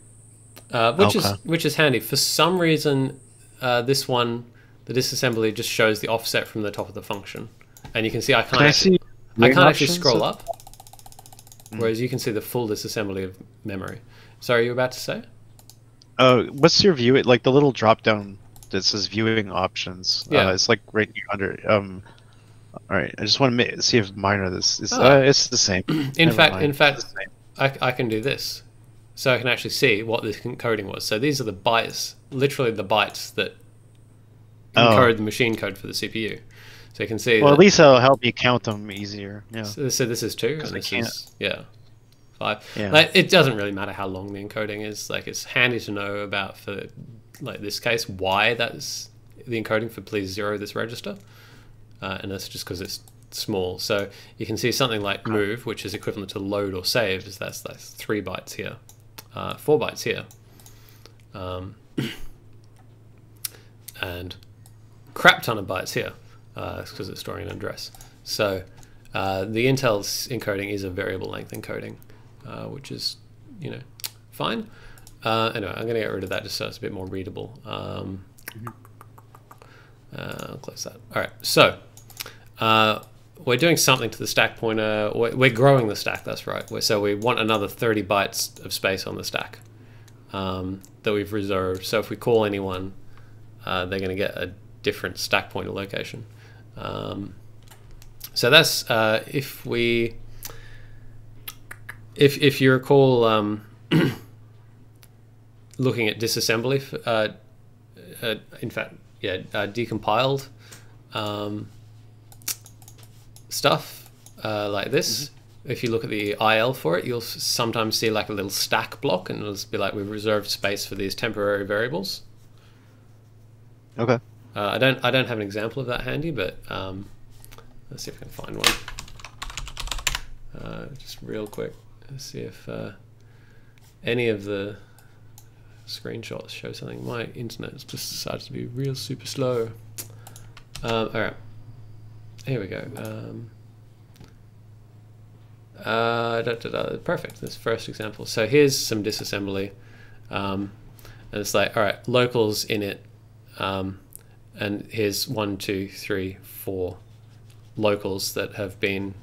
uh, which is which is handy. For some reason, uh, this one, the disassembly, just shows the offset from the top of the function, and you can see I can't Can I actually, see? I can't actually scroll up, Hmm. whereas you can see the full disassembly of memory. Sorry, you were about to say? Uh, what's your view? Like the little drop down that says viewing options. Yeah. Uh, it's like right here under. Um, all right. I just want to see if mine are this. It's, Oh. uh, it's the same. In Never fact, mind. in fact. I, I can do this, so I can actually see what this encoding was. So these are the bytes, literally the bytes that Oh. encode the machine code for the CPU. So you can see. well, at least it'll help you count them easier. Yeah. So, so this is two. and I this can't. is yeah, five. Yeah. Like it doesn't really matter how long the encoding is. Like it's handy to know about for like this case why that's the encoding for please zero this register, uh, and that's just because it's small. So you can see something like move, which is equivalent to load or save, is that's that's three bytes here, uh, four bytes here, um, and crap ton of bytes here. because it's storing an address. So uh, the Intel's encoding is a variable length encoding, uh, which is you know fine. Uh, anyway, I'm going to get rid of that just so it's a bit more readable. Um, uh, I'll close that. All right, so uh, we're doing something to the stack pointer. We're, growing the stack. That's right. So we want another 30 bytes of space on the stack um, that we've reserved. So if we call anyone, uh, they're going to get a different stack pointer location. Um, so that's uh, if we, if if you recall, um, looking at disassembly, uh, uh, in fact, yeah, uh, decompiled um, stuff uh, like this. Mm-hmm. If you look at the IL for it, you'll sometimes see like a little stack block, and it'll just be like we've reserved space for these temporary variables. Okay. Uh, I don't I don't have an example of that handy, but um, let's see if I can find one. Uh, just real quick, let's see if uh, any of the screenshots show something. My internet has just decided to be real super slow. Um, all right, here we go. Um, uh, da, da, da, perfect. This first example. So here's some disassembly, um, and it's like all right, locals in it. Um, and here's one, two, three, four locals that have been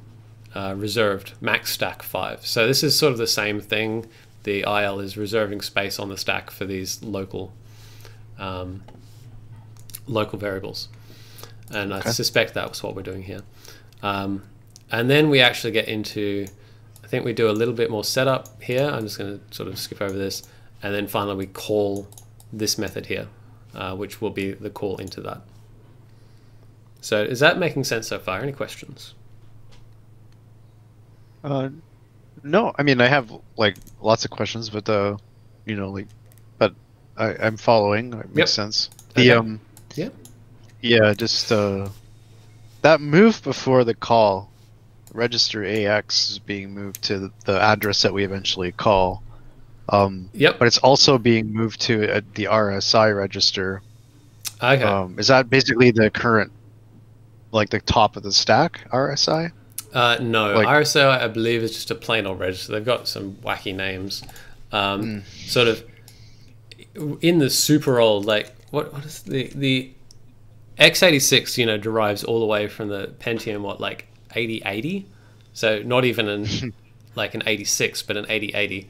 uh, reserved max stack five. So this is sort of the same thing. The IL is reserving space on the stack for these local um, local variables, and I suspect that was what we're doing here. Um, and then we actually get into, I think we do a little bit more setup here. I'm just going to sort of skip over this, and then finally we call this method here, uh, which will be the call into that. So is that making sense so far? Any questions? Uh, no, I mean I have like lots of questions, but uh, you know, like, but I, I'm following. It makes Yep. sense. The Okay. um, Yep. Yeah, just uh, that move before the call, register AX is being moved to the- address that we eventually call. Um, Yep. but it's also being moved to uh, the RSI register. Okay. Um, is that basically the current, like the top of the stack RSI? Uh, no, Like- RSI I believe is just a plain old register. They've got some wacky names. Um, Hmm. Sort of in the super old, like what what is the the x86? You know, derives all the way from the Pentium, what like 8080. So not even an like an 86, but an 8080.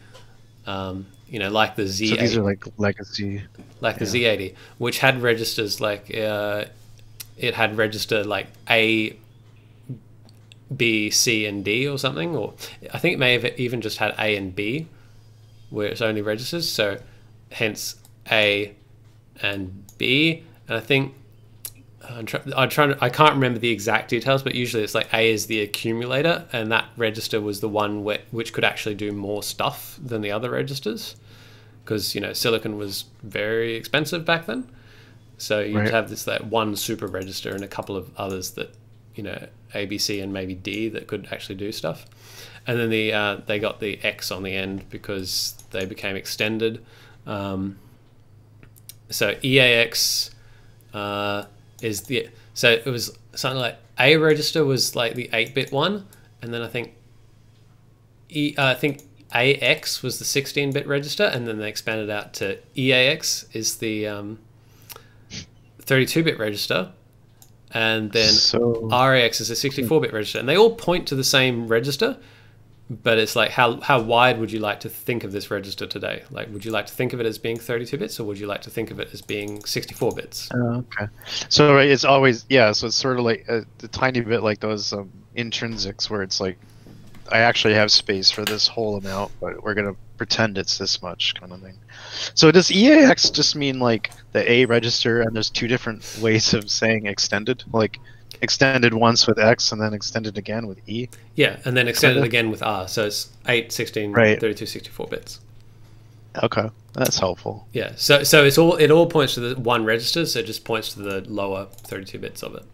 Um, you know, like the Z. So these are like legacy. like the Z80, which had registers like uh, it had register like A, B, C, and D or something, or I think it may have even just had A and B, where it's only registers. So, hence A and B, and I think. I'm, try- I'm trying to, I can't remember the exact details, but usually it's like A is the accumulator, and that register was the one where, which could actually do more stuff than the other registers because you know silicon was very expensive back then. So you'd Right. have this like one super register and a couple of others that you know ABC and maybe D that could actually do stuff. And then the uh, they got the X on the end because they became extended. Um, so EAX uh, is the so it was something like A register was like the eight bit one, and then I think E uh, I think AX was the 16 bit register, and then they expanded out to EAX is the um, 32 bit register, and then So RAX is a 64 bit register, and they all point to the same register. But it's like how how wide would you like to think of this register today? Like, would you like to think of it as being 32 bits, or would you like to think of it as being 64 bits? Oh, okay. So it's always yeah. So it's sort of like a, a tiny bit like those um, intrinsics where it's like I actually have space for this whole amount, but we're gonna pretend it's this much kind of thing. So does EAX just mean like the A register and there's two different ways of saying extended, like extended once with X and then extended again with E? Yeah, and then extended again with R, so it's 8, 16, Right. 32, 64 bits. Okay, that's helpful. Yeah, so so it's all it all points to the one register, so it just points to the lower 32 bits of it.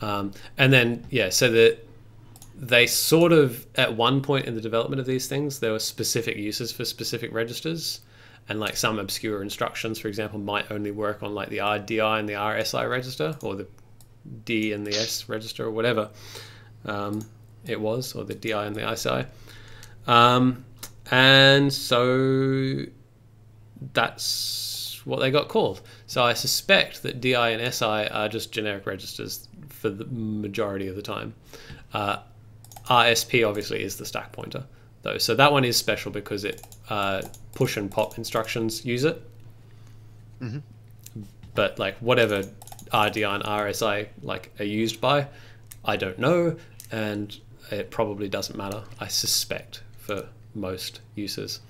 Um, and then yeah, so that they sort of at one point in the development of these things, there were specific uses for specific registers, and like some obscure instructions, for example, might only work on like the RDI and the RSI register or the D and the S register or whatever um, it was, or the DI and the ICI. Um, and so that's what they got called. So I suspect that DI and SI are just generic registers for the majority of the time. Uh, RSP obviously is the stack pointer, though. So that one is special because it uh, push and pop instructions use it. Mhm. But like whatever RDI and RSI like are used by, I don't know, and it probably doesn't matter. I suspect for most uses.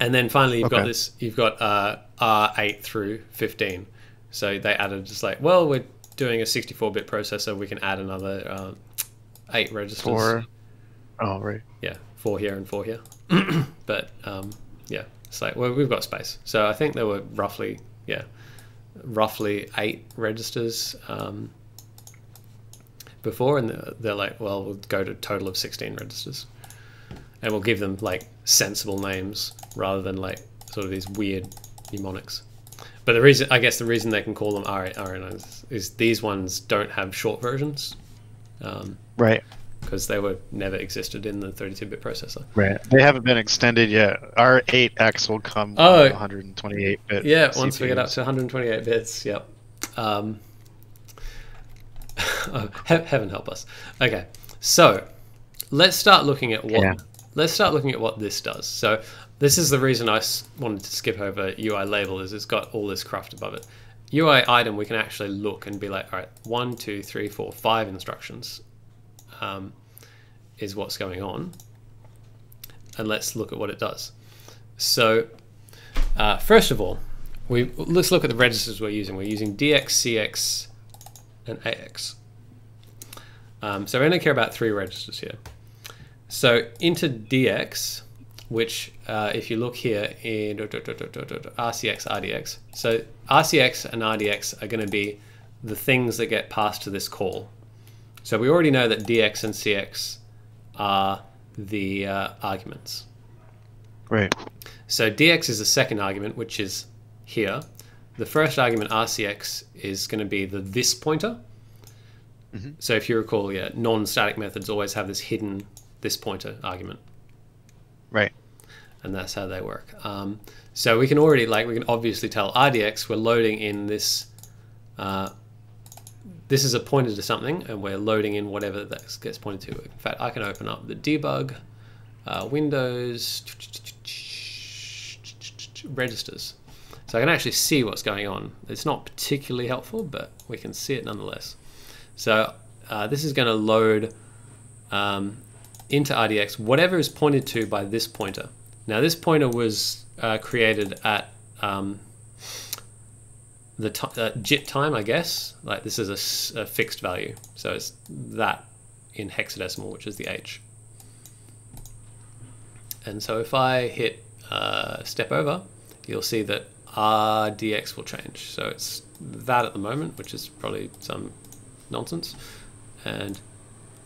And then finally, you've got this. You've got uh, R8 through 15. So they added just like, well, we're doing a 64-bit processor. We can add another uh, eight registers. Four. Oh right. Yeah, four here and four here. but um, yeah, it's like well, we've got space. So I think there were roughly yeah, roughly eight registers um, before, and they're, like, well, we'll go to a total of 16 registers, and we'll give them like sensible names rather than like sort of these weird mnemonics. But the reason, I guess, the reason they can call them R8, R9 is, is these ones don't have short versions. Um, Right. Because they were never existed in the 32-bit processor. Right. They haven't been extended yet. Our 8X will come Oh. with 128 bit. Yeah, once we get up to 128 bits, yep. Um, oh, he- heaven help us. Okay, so let's start looking at what Yeah. let's start looking at what this does. So this is the reason I wanted to skip over UI label is it's got all this craft above it. UI item we can actually look and be like, all right, one, two, three, four, five instructions um, is what's going on, and let's look at what it does. So uh, first of all, we let's look at the registers we're using. We're using DX, CX, and AX. Um, so we only care about three registers here. So into DX, which uh, if you look here in RCX, RDX. So RCX and RDX are going to be the things that get passed to this call. So we already know that DX and CX are the uh, arguments. Right. So dx is the second argument, which is here. The first argument, RCX, is going to be the this pointer. So if you recall, yeah, non-static methods always have this hidden this pointer argument, Right. and that's how they work. Um, so we can already, like, we can obviously tell RDX we're loading in this. Uh, this is a pointer to something, and we're loading in whatever that gets pointed to. In fact, I can open up the debug, uh, Windows, registers. So I can actually see what's going on. It's not particularly helpful, but we can see it nonetheless. So uh, this is going to load um, into RDX whatever is pointed to by this pointer. Now this pointer was uh, created at um, the uh, JIT time, I guess. Like this is a fixed value, so it's that in hexadecimal, which is the H. And so if I hit uh, step over, you'll see that RDX will change. So it's that at the moment, which is probably some nonsense. And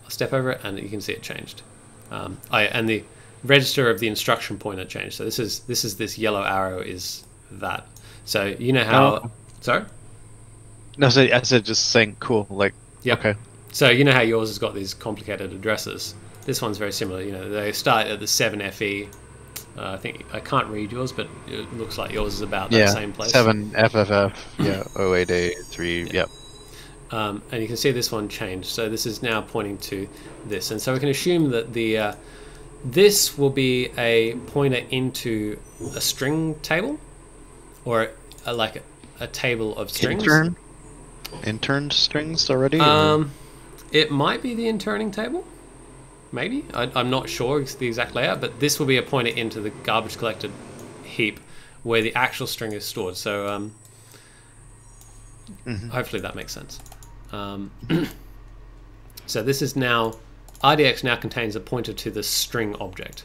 I'll step over it, and you can see it changed. Um, I, and the register of the instruction pointer changed. So this is this is this yellow arrow is that. So you know how. Oh. Sorry. No, so I said just saying cool. Like, Yep. okay. So you know how yours has got these complicated addresses. This one's very similar. You know, they start at the seven FE. Uh, I think I can't read yours, but it looks like yours is about that yeah. same place. Seven FFF. Yeah. 08A three. Yep. Um, and you can see this one changed. So this is now pointing to this, and so we can assume that the uh, this will be a pointer into a string table, or a, like a, table of strings. Intern. Intern strings already. or- Um, it might be the interning table. Maybe I, I'm not sure it's the exact layout, but this will be a pointer into the garbage collected heap where the actual string is stored. So um, Mhm. hopefully that makes sense. Um, so this is now RDX now contains a pointer to the string object.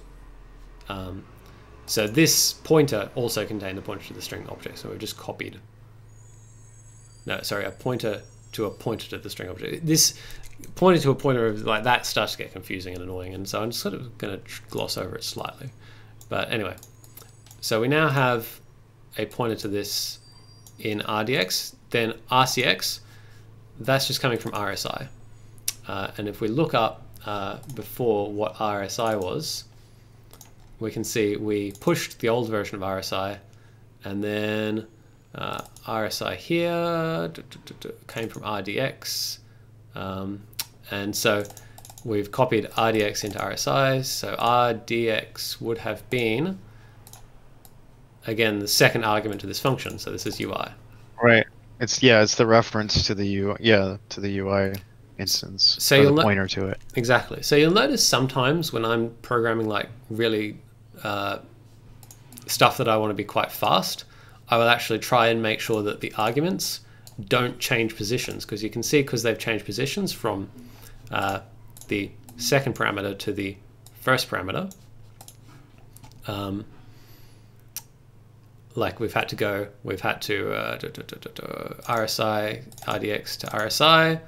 Um, so this pointer also contained a pointer to the string object. So we've just copied. No, sorry, a pointer to a pointer to the string object. This pointer to a pointer of like that starts to get confusing and annoying, and so I'm sort of going to gloss over it slightly. But anyway, so we now have a pointer to this in RDX. Then RCX that's just coming from RSI. Uh, and if we look up uh, before what RSI was, we can see we pushed the old version of RSI and then uh, RSI here came from RDX. Um, and so we've copied RDX into RSI. So RDX would have been, again, the second argument to this function. So this is UI. Right. It's yeah, it's the reference to the UI. Yeah, to the UI instance. So you'll the pointer to it. Exactly. So you'll notice sometimes when I'm programming like really uh, stuff that I want to be quite fast, I will actually try and make sure that the arguments don't change positions because you can see because they've changed positions from uh, the second parameter to the first parameter. Um, like we've had to go, we've had to uh, duh, duh, duh, RSI, RDX to RSI,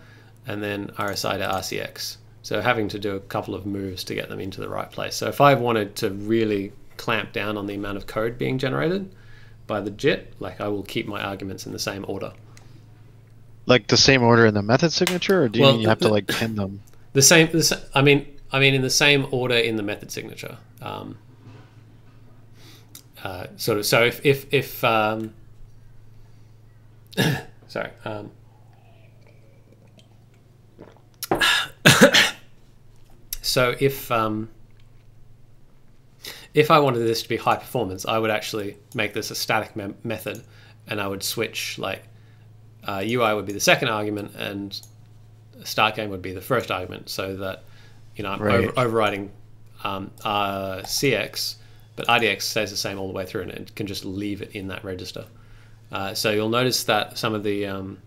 and then RSI to RCX. So having to do a couple of moves to get them into the right place. So if I wanted to really clamp down on the amount of code being generated by the JIT, like I will keep my arguments in the same order. Like the same order in the method signature, or do you Well, mean you have to like pin them? The same. The, sa- I mean, I mean, in the same order in the method signature. Um, uh, sort of. So if if if um, sorry. Um, so if um, if I wanted this to be high performance, I would actually make this a static mem- method, and I would switch like uh, UI would be the second argument, and start game would be the first argument, so that you know I'm Right. over, overriding um, uh, CX, but RDX stays the same all the way through, and it can just leave it in that register. Uh, so you'll notice that some of the um,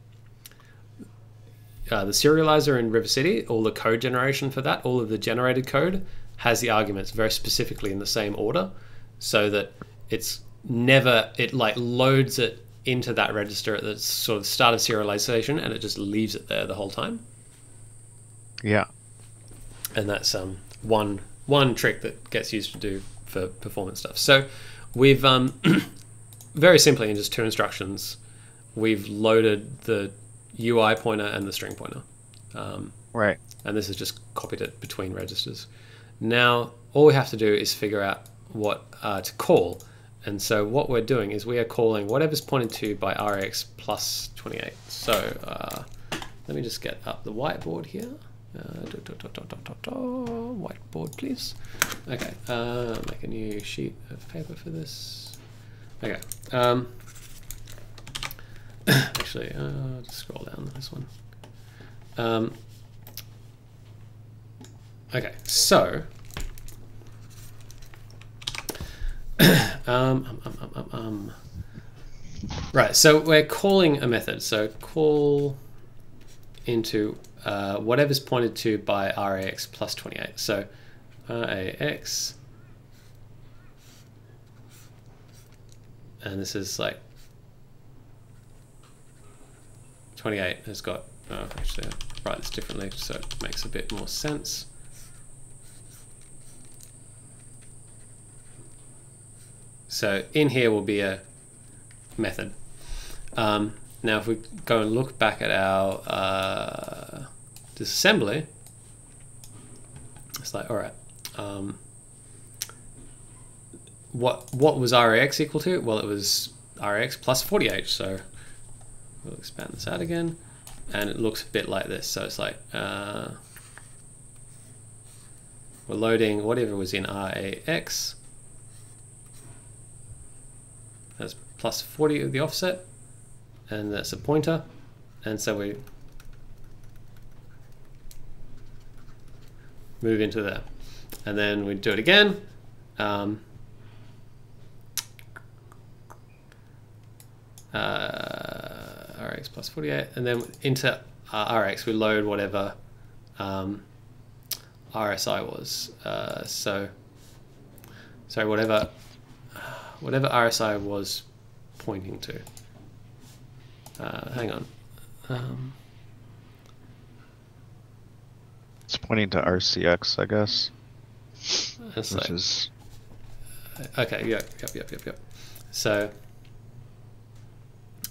uh, the serializer in River City, all the code generation for that, all of the generated code has the arguments very specifically in the same order, so that it's never it like loads it into that register at the sort of start of serialization, and it just leaves it there the whole time. Yeah. and that's um, one one trick that gets used to do for performance stuff. So we've um, very simply in just two instructions, we've loaded the UI pointer and the string pointer, um, Right. and this has just copied it between registers. Now all we have to do is figure out what uh, to call. And so what we're doing is we are calling whatever's pointed to by RAX plus 28. So uh, let me just get up the whiteboard here. Uh, dot, dot, dot. Whiteboard, please. Okay, uh, make a new sheet of paper for this. Okay. Um, actually, uh, just scroll down this one. Um, okay, so. um, um, um, um, um, um. Right, so we're calling a method. So call into uh, whatever's pointed to by RAX plus 28. So RAX, and this is like 28 has got, oh, actually, I'll write this differently so it makes a bit more sense. So in here will be a method. Um, now, if we go and look back at our uh, disassembly, it's like, all right, um, what what was RAX equal to? Well, it was RAX plus 48. So we'll expand this out again, and it looks a bit like this. So it's like uh, we're loading whatever was in RAX. That's plus 40 of the offset and that's a pointer and so we move into there and then we do it again. Um, uh, rax plus 48 and then into uh, rax we load whatever um, rsi was. Uh, so sorry whatever whatever rsi was pointing to uh, hang on. Um, It's pointing to RCX, I guess. Which like- is okay, yep, yep, yep, yep, yep. So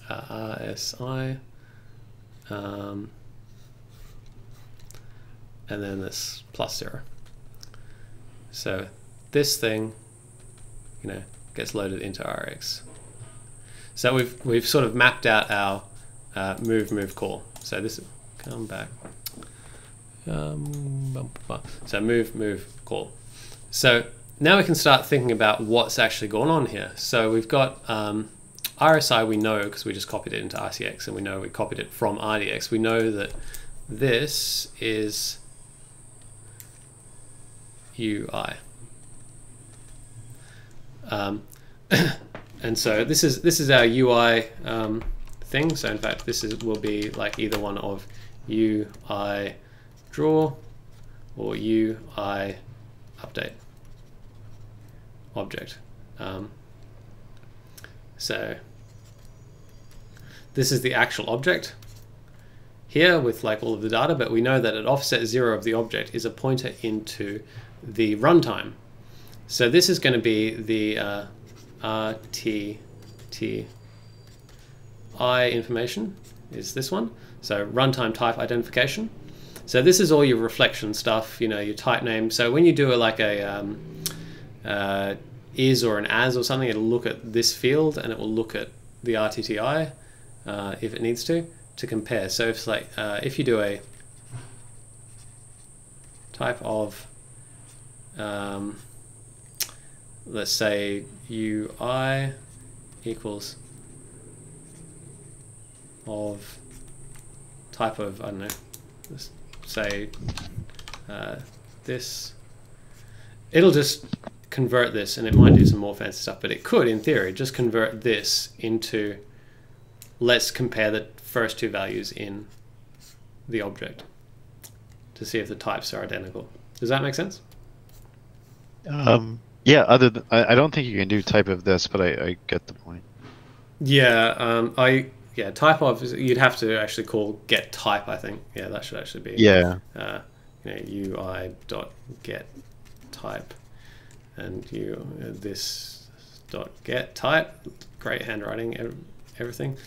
uh, RSI. Um, and then this plus zero. So this thing, you know, gets loaded into RAX. So we've we've sort of mapped out our uh, move move call. So this come back. Um, so move move call. So now we can start thinking about what's actually going on here. So we've got um, RSI we know because we just copied it into RCX and we know we copied it from RDX. We know that this is UI. Um, and so this is this is our UI um, thing. So in fact, this is will be like either one of UI draw or UI update object. Um, so this is the actual object here with like all of the data, but we know that at offset zero of the object is a pointer into the runtime. So this is going to be the uh, RTTI information is this one. So runtime type identification. So this is all your reflection stuff, you know, your type name. So when you do a, like a um, uh, is or an as or something, it'll look at this field and it will look at the RTTI uh, if it needs to to compare. So if like uh, if you do a type of um, let's say UI equals of type of I don't know let's say uh, this. It'll just convert this and it might do some more fancy stuff but it could in theory just convert this into let's compare the first two values in the object to see if the types are identical. Does that make sense? Um, yeah other than I, I, don't think you can do type of this but i, I get the point. Yeah um, i yeah type of you'd have to actually call get type i think. Yeah that should actually be yeah. uh, you know ui dot get type and you uh, this dot get type great handwriting everything.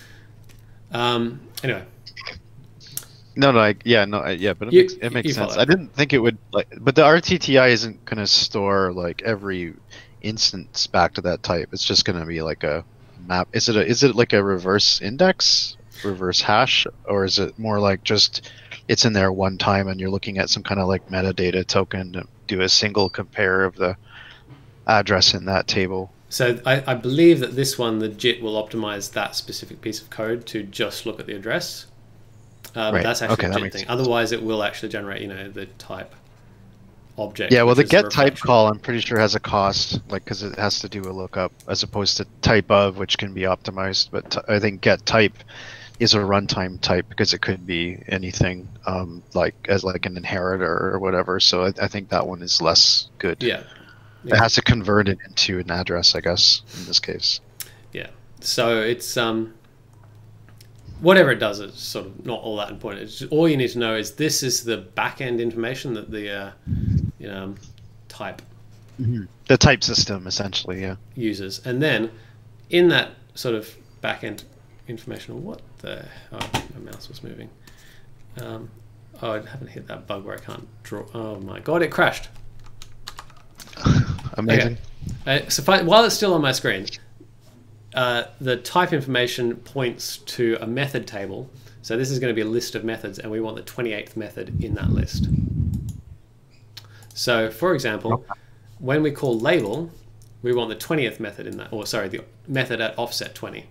Um anyway no no I, yeah no I, yeah but it you, makes, it makes sense i didn't think it would like but the rtti isn't going to store like every instance back to that type it's just going to be like a map is it a, is it like a reverse index reverse hash or is it more like just it's in there one time and you're looking at some kind of like metadata token to do a single compare of the address in that table. So I, I, believe that this one, the JIT will optimize that specific piece of code to just look at the address. Um, right. That's actually okay, a thing. Sense. Otherwise, it will actually generate, you know, the type object. Yeah, well, the get type call, I'm pretty sure has a cost, like because it has to do a lookup as opposed to type of, which can be optimized. But I think get type is a runtime type because it could be anything, um, like as like an inheritor or whatever. So I, I think that one is less good. Yeah, yeah. It has to convert it into an address, I guess, in this case. Yeah. So it's um, whatever it does, it's sort of not all that important. It's just, all you need to know is this is the backend information that the uh, you know type mm-hmm. the type system essentially, yeah, uses, and then in that sort of backend information, what the oh, my mouse was moving. Um, oh, I haven't hit that bug where I can't draw. Oh my god, it crashed. Amazing. Okay. Uh, so I, while it's still on my screen, uh, the type information points to a method table. So this is going to be a list of methods, and we want the 28th method in that list. So, for example, when we call label, we want the 20th method in that, or sorry, the method at offset 20.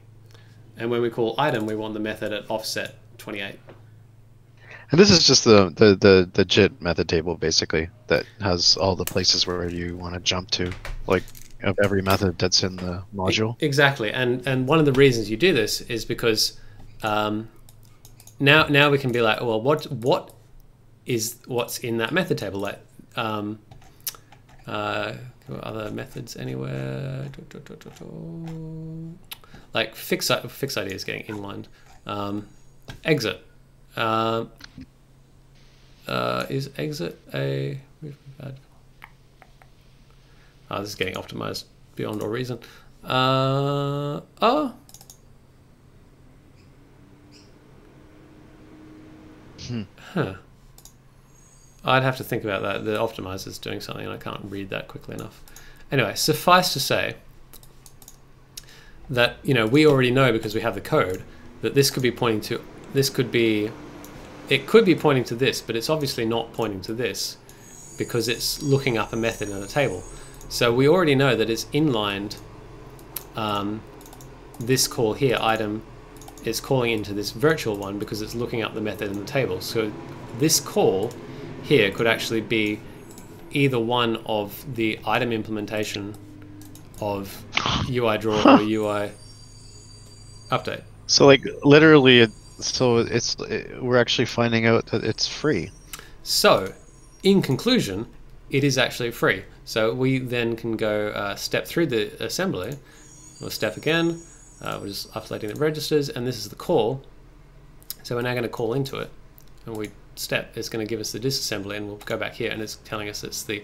And when we call item, we want the method at offset 28. And this is just the, the, the, the JIT method table, basically, that has all the places where you want to jump to, like of every method that's in the module. Exactly, and and one of the reasons you do this is because um, now now we can be like, well, what what is what's in that method table? Like, um, uh, other methods anywhere? Like fix fix idea is getting inlined. Um, exit. Uh, uh, is exit a Oh, this is getting optimized beyond all reason. Uh, oh. Hmm. Huh. I'd have to think about that. The optimizer is doing something and I can't read that quickly enough. Anyway, suffice to say that, you know, we already know because we have the code that this could be pointing to, this could be, it could be pointing to this, but it's obviously not pointing to this because it's looking up a method in a table. So we already know that it's inlined um, this call here, item, is calling into this virtual one because it's looking up the method in the table. So this call here could actually be either one of the item implementation of UI draw or UI update. So like literally, it, so it's it, we're actually finding out that it's free. So, in conclusion, it is actually free. So we then can go uh, step through the assembly, or step again. Uh, we're just updating the registers, and this is the call. So we're now going to call into it, and we step is going to give us the disassembly, and we'll go back here, and it's telling us it's the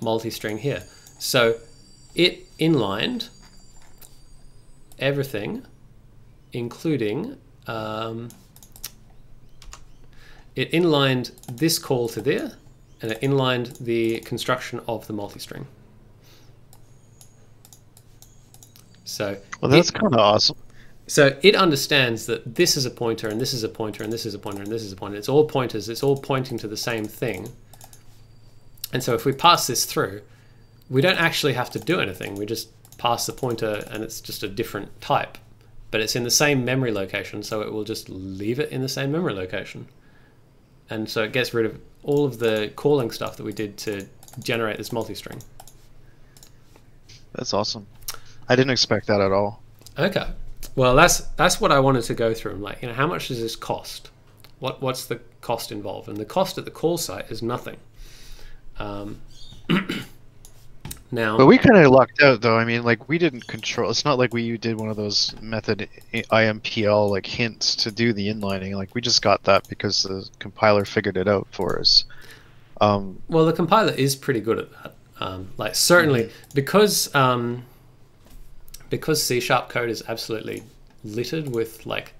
multi-string here. So it inlined everything, including um, it inlined this call to there, and it inlined the construction of the multi-string. So Well, that's kind of awesome. so it understands that this is a pointer and this is a pointer and this is a pointer and this is a pointer. It's all pointers. It's all pointing to the same thing. And so if we pass this through, we don't actually have to do anything. We just pass the pointer and it's just a different type. But it's in the same memory location, so it will just leave it in the same memory location. And so it gets rid of all of the calling stuff that we did to generate this multi-string. That's awesome. I didn't expect that at all. Okay. Well, that's that's what I wanted to go through. I'm like, you know, how much does this cost? What what's the cost involved? And the cost at the call site is nothing. Um, now, But we kind of lucked out, though. I mean, like we didn't control. It's not like we did one of those method IMPL like hints to do the inlining. Like we just got that because the compiler figured it out for us. Um, well, the compiler is pretty good at that. Um, like certainly because um, because C sharp code is absolutely littered with like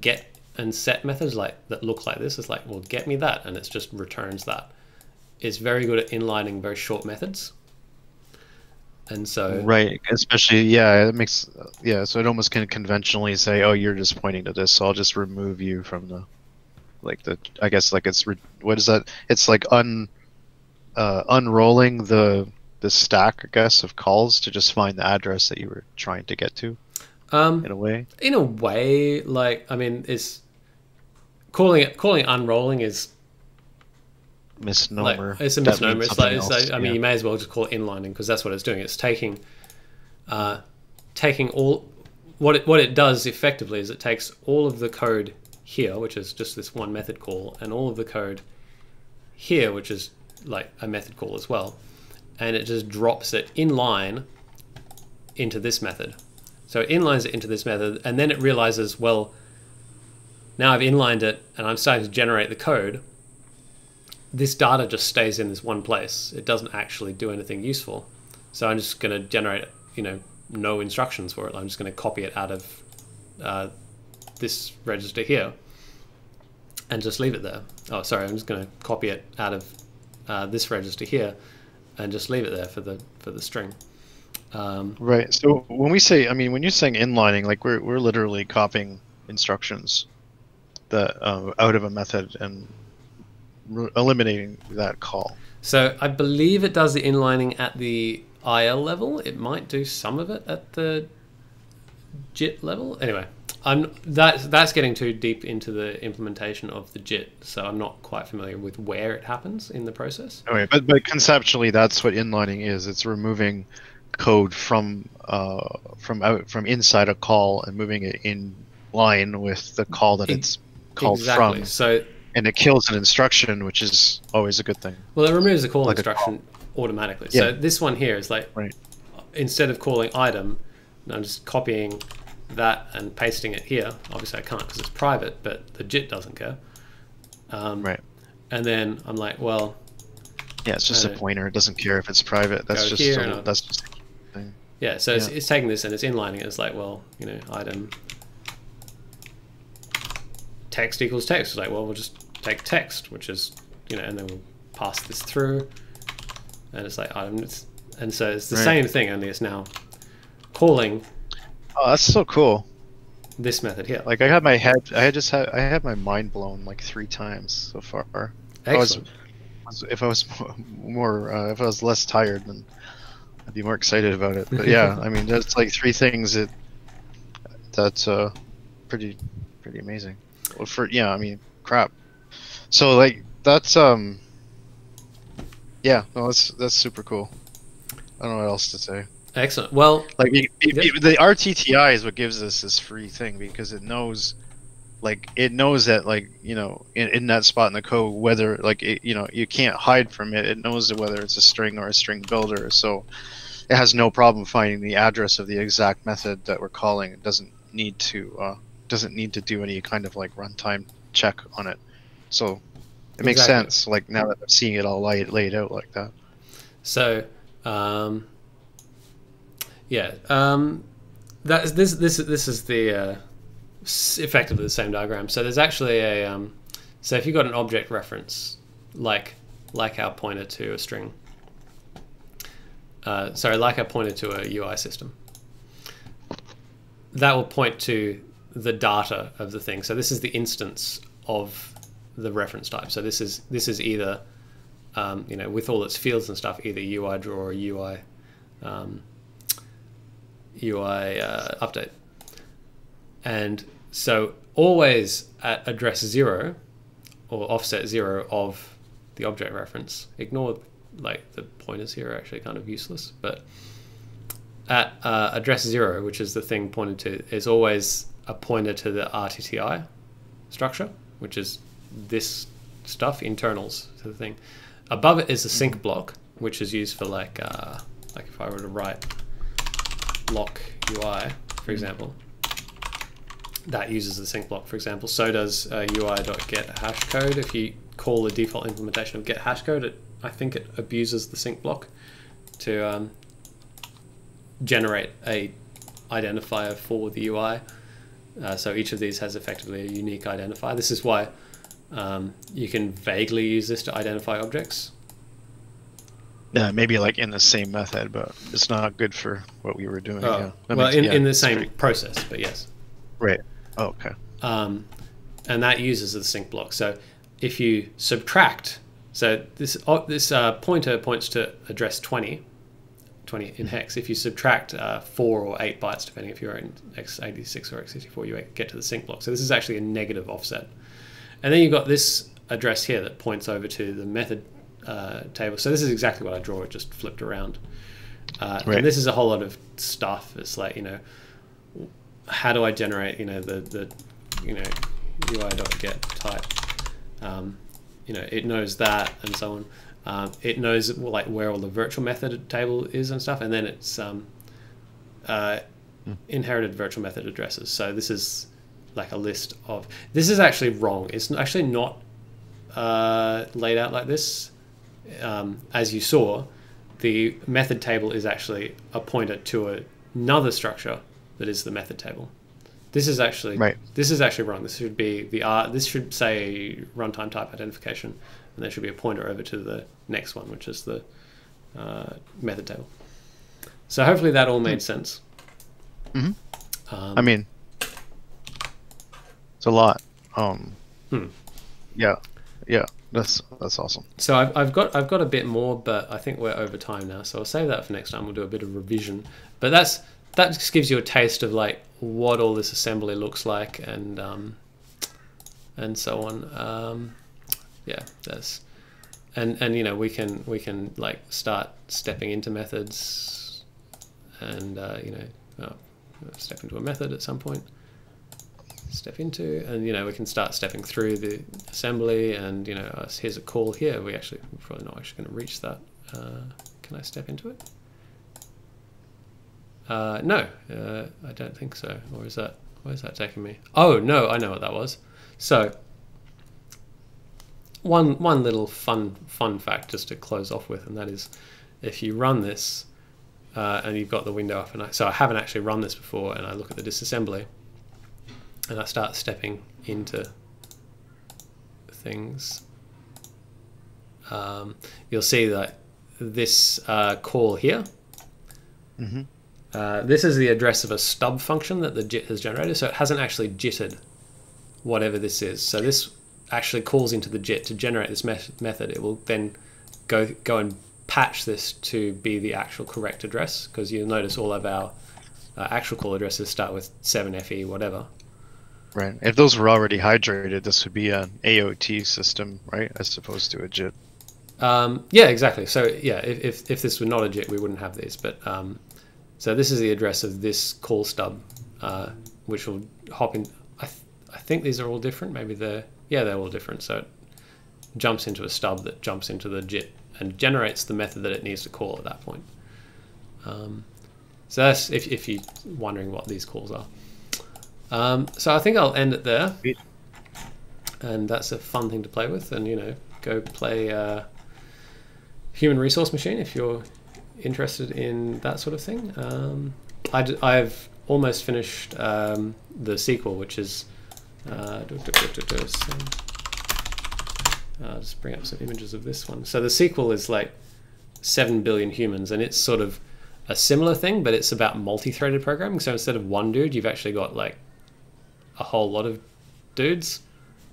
get and set methods like that look like this. It's like, well, get me that, and it just returns that. It's very good at inlining very short methods. And so right, especially yeah, it makes yeah. So it almost can conventionally say, "Oh, you're just pointing to this, so I'll just remove you from the like the." I guess like it's re- what is that? It's like un uh, unrolling the the stack, I guess, of calls to just find the address that you were trying to get to um, in a way. in a way, like I mean, it's calling it calling it unrolling is like it's a misnomer. It's like, it's like I mean, yeah. you may as well just call it inlining because that's what it's doing. It's taking, uh, taking all what it what it does effectively is it takes all of the code here, which is just this one method call, and all of the code here, which is like a method call as well, and it just drops it in line into this method. So it inlines it into this method, and then it realizes, well, now I've inlined it and I'm starting to generate the code. This data just stays in this one place. It doesn't actually do anything useful. So I'm just going to generate, you know, no instructions for it. I'm just going to copy it out of uh, this register here and just leave it there. Oh, sorry, I'm just going to copy it out of uh, this register here and just leave it there for the for the string. Um, Right. So when we say, I mean, when you're saying inlining, like we're we're literally copying instructions that uh, out of a method and eliminating that call. So I believe it does the inlining at the IL level. It might do some of it at the JIT level. Anyway, I'm that that's getting too deep into the implementation of the JIT, so I'm not quite familiar with where it happens in the process. Anyway, but but conceptually, that's what inlining is. It's removing code from uh, from out from inside a call and moving it in line with the call that Ex- it's called exactly. from, So and it kills an instruction, which is always a good thing. well, it removes the call Like a instruction automatically. So this one here is like Right. instead of calling item, I'm just copying that and pasting it here. Obviously, I can't because it's private, but the JIT doesn't care. Um, Right. And then I'm like, well, Yeah, it's just a Uh, pointer. It doesn't care if it's private. That's just here a, that's just a thing. yeah. So It's, it's taking this and it's inlining it. It's like, well, you know, item text equals text. It's like, well, we'll just take text, which is you know, and then we'll pass this through, and it's like item, and so it's the Right. same thing, only it's now calling Oh, that's so cool. this method here. Like I had my head, I had just had, I had my mind blown like three times so far. I was- if I was more, uh, if I was less tired, then I'd be more excited about it. But yeah, I mean, that's like three things that that's uh pretty pretty amazing. Well, for yeah, I mean, crap. So like that's um yeah, no, that's that's super cool. I don't know what else to say. Excellent. Well, Like it, it- Yeah. it- the RTTI is what gives us this free thing because it knows, like it knows that like you know in, in that spot in the code whether like it, you know you can't hide from it. It knows whether it's a string or a string builder. So it has no problem finding the address of the exact method that we're calling. It doesn't need to uh, doesn't need to do any kind of like runtime check on it. So it makes Exactly. sense. Like now that I'm seeing it all laid laid out like that. So, um, yeah, um, that's this this this is the uh, effectively the same diagram. So there's actually a um, so if you've got an object reference like like our pointer to a string, uh, sorry, like our pointer to a UI system, that will point to the data of the thing. So this is the instance of the reference type. So this is this is either um, you know, with all its fields and stuff, either UI draw or UI um, UI uh, update. And so always at address zero or offset zero of the object reference. Ignore like the pointers here are actually kind of useless, but at uh, address zero, which is the thing pointed to, is always a pointer to the RTTI structure, which is this stuff, internals to the thing. Above it is a sync block, which is used for like uh, like if I were to write lock UI, for example, that uses the sync block, for example. So does uh, UI.get hashcode. If you call the default implementation of get hashcode, it, I think it abuses the sync block to um, generate a identifier for the UI. Uh, so each of these has effectively a unique identifier. This is why um, you can vaguely use this to identify objects. Yeah, maybe like in the same method, but it's not good for what we were doing. Oh, yeah. Well, makes- in, yeah, in the same great. process, but yes. Right. Oh, okay. um, and that uses the sync block. So if you subtract, so this oh, this uh, pointer points to address 20, 20 in hex. If you subtract uh, four or eight bytes, depending if you're in x86 or x64, you get to the sync block. So this is actually a negative offset. And then you've got this address here that points over to the method uh, table. So this is exactly what I draw. It just flipped around. Uh, Right. And this is a whole lot of stuff. It's like you know, how do I generate you know the the you know UI.get type. Um, you know, it knows that and so on. Um, it knows like where all the virtual method table is and stuff, and then it's um, uh, inherited virtual method addresses. So this is like a list of. This is actually wrong. It's actually not uh, laid out like this. Um, as you saw, the method table is actually a pointer to a, another structure that is the method table. This is actually Right. this is actually wrong. This should be the R. This should say runtime type identification, and there should be a pointer over to the next one, which is the uh, method table. So hopefully that all made sense. Mhm. Um, I mean, it's a lot. Um, Hmm. yeah, yeah, that's that's awesome. So I've, I've got I've got a bit more, but I think we're over time now. So I'll save that for next time. We'll do a bit of revision. But that's that just gives you a taste of like what all this assembly looks like and um, and so on. Um, yeah, that's and and you know we can we can like start stepping into methods and uh, you know uh, step into a method at some point step into and you know we can start stepping through the assembly and you know uh, here's a call here. We actually we're probably not actually going to reach that uh, can I step into it? Uh, no uh, I don't think so. Or is that where is that taking me? Oh no I know what that was. So one one little fun fun fact just to close off with and that is if you run this uh, and you've got the window up and I, so I haven't actually run this before and I look at the disassembly and I start stepping into things, um, you'll see that this uh, call here. hmm Uh, this is the address of a stub function that the JIT has generated, so it hasn't actually JITted whatever this is. So this actually calls into the JIT to generate this me- method. It will then go go and patch this to be the actual correct address because you'll notice all of our uh, actual call addresses start with 7FE whatever. Right. If those were already hydrated, this would be an AOT system, right, as opposed to a JIT. Um, yeah, exactly. So yeah, if, if, if this were not a JIT, we wouldn't have these. But um, so this is the address of this call stub, uh, which will hop in. I, th- I think these are all different. Maybe they're yeah, they're all different. So it jumps into a stub that jumps into the JIT and generates the method that it needs to call at that point. Um, so that's if if you're wondering what these calls are. Um, so I think I'll end it there. And that's a fun thing to play with, and you know, go play. Uh, human resource machine if you're interested in that sort of thing. Um, I d- I've almost finished um, the sequel, which is. Uh, do- do- do- so- I'll just bring up some images of this one. So the sequel is like 7 billion humans, and it's sort of a similar thing, but it's about multi threaded programming. So instead of one dude, you've actually got like a whole lot of dudes,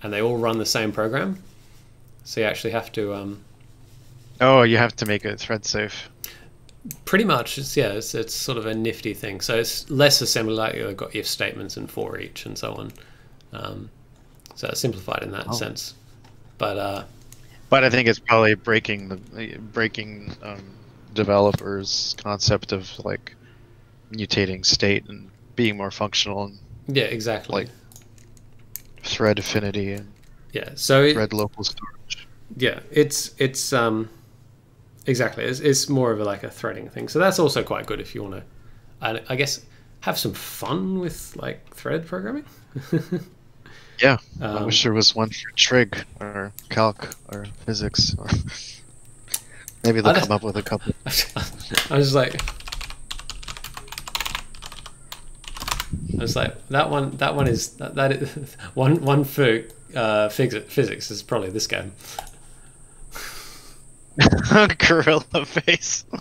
and they all run the same program. So you actually have to. Um, Oh, you have to make it thread safe. Pretty much, it's yeah, it's, it's sort of a nifty thing. So it's less assembly like you've got if statements and for each and so on. Um, so it's simplified in that Oh. sense. But uh, But I think it's probably breaking the breaking um, developers' concept of like mutating state and being more functional and yeah, exactly. Like- thread affinity and yeah, so it, thread local storage. yeah, it's it's um, exactly. It's, it's more of a, like a threading thing. So that's also quite good if you want to, I, I guess, have some fun with like thread programming. Yeah, I Um, wish there was one for trig or calc or physics. Or maybe they'll I come up with a couple. I was like, I was like, that one, that one is that, that is, one one for uh, physics, physics is probably this game. Gorilla face.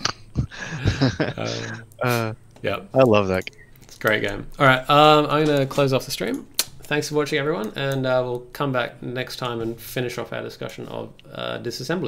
Um, uh, yeah, I love that. game. it's a great game. All right, um, I'm gonna close off the stream. Thanks for watching, everyone, and uh, we'll come back next time and finish off our discussion of uh, disassembly.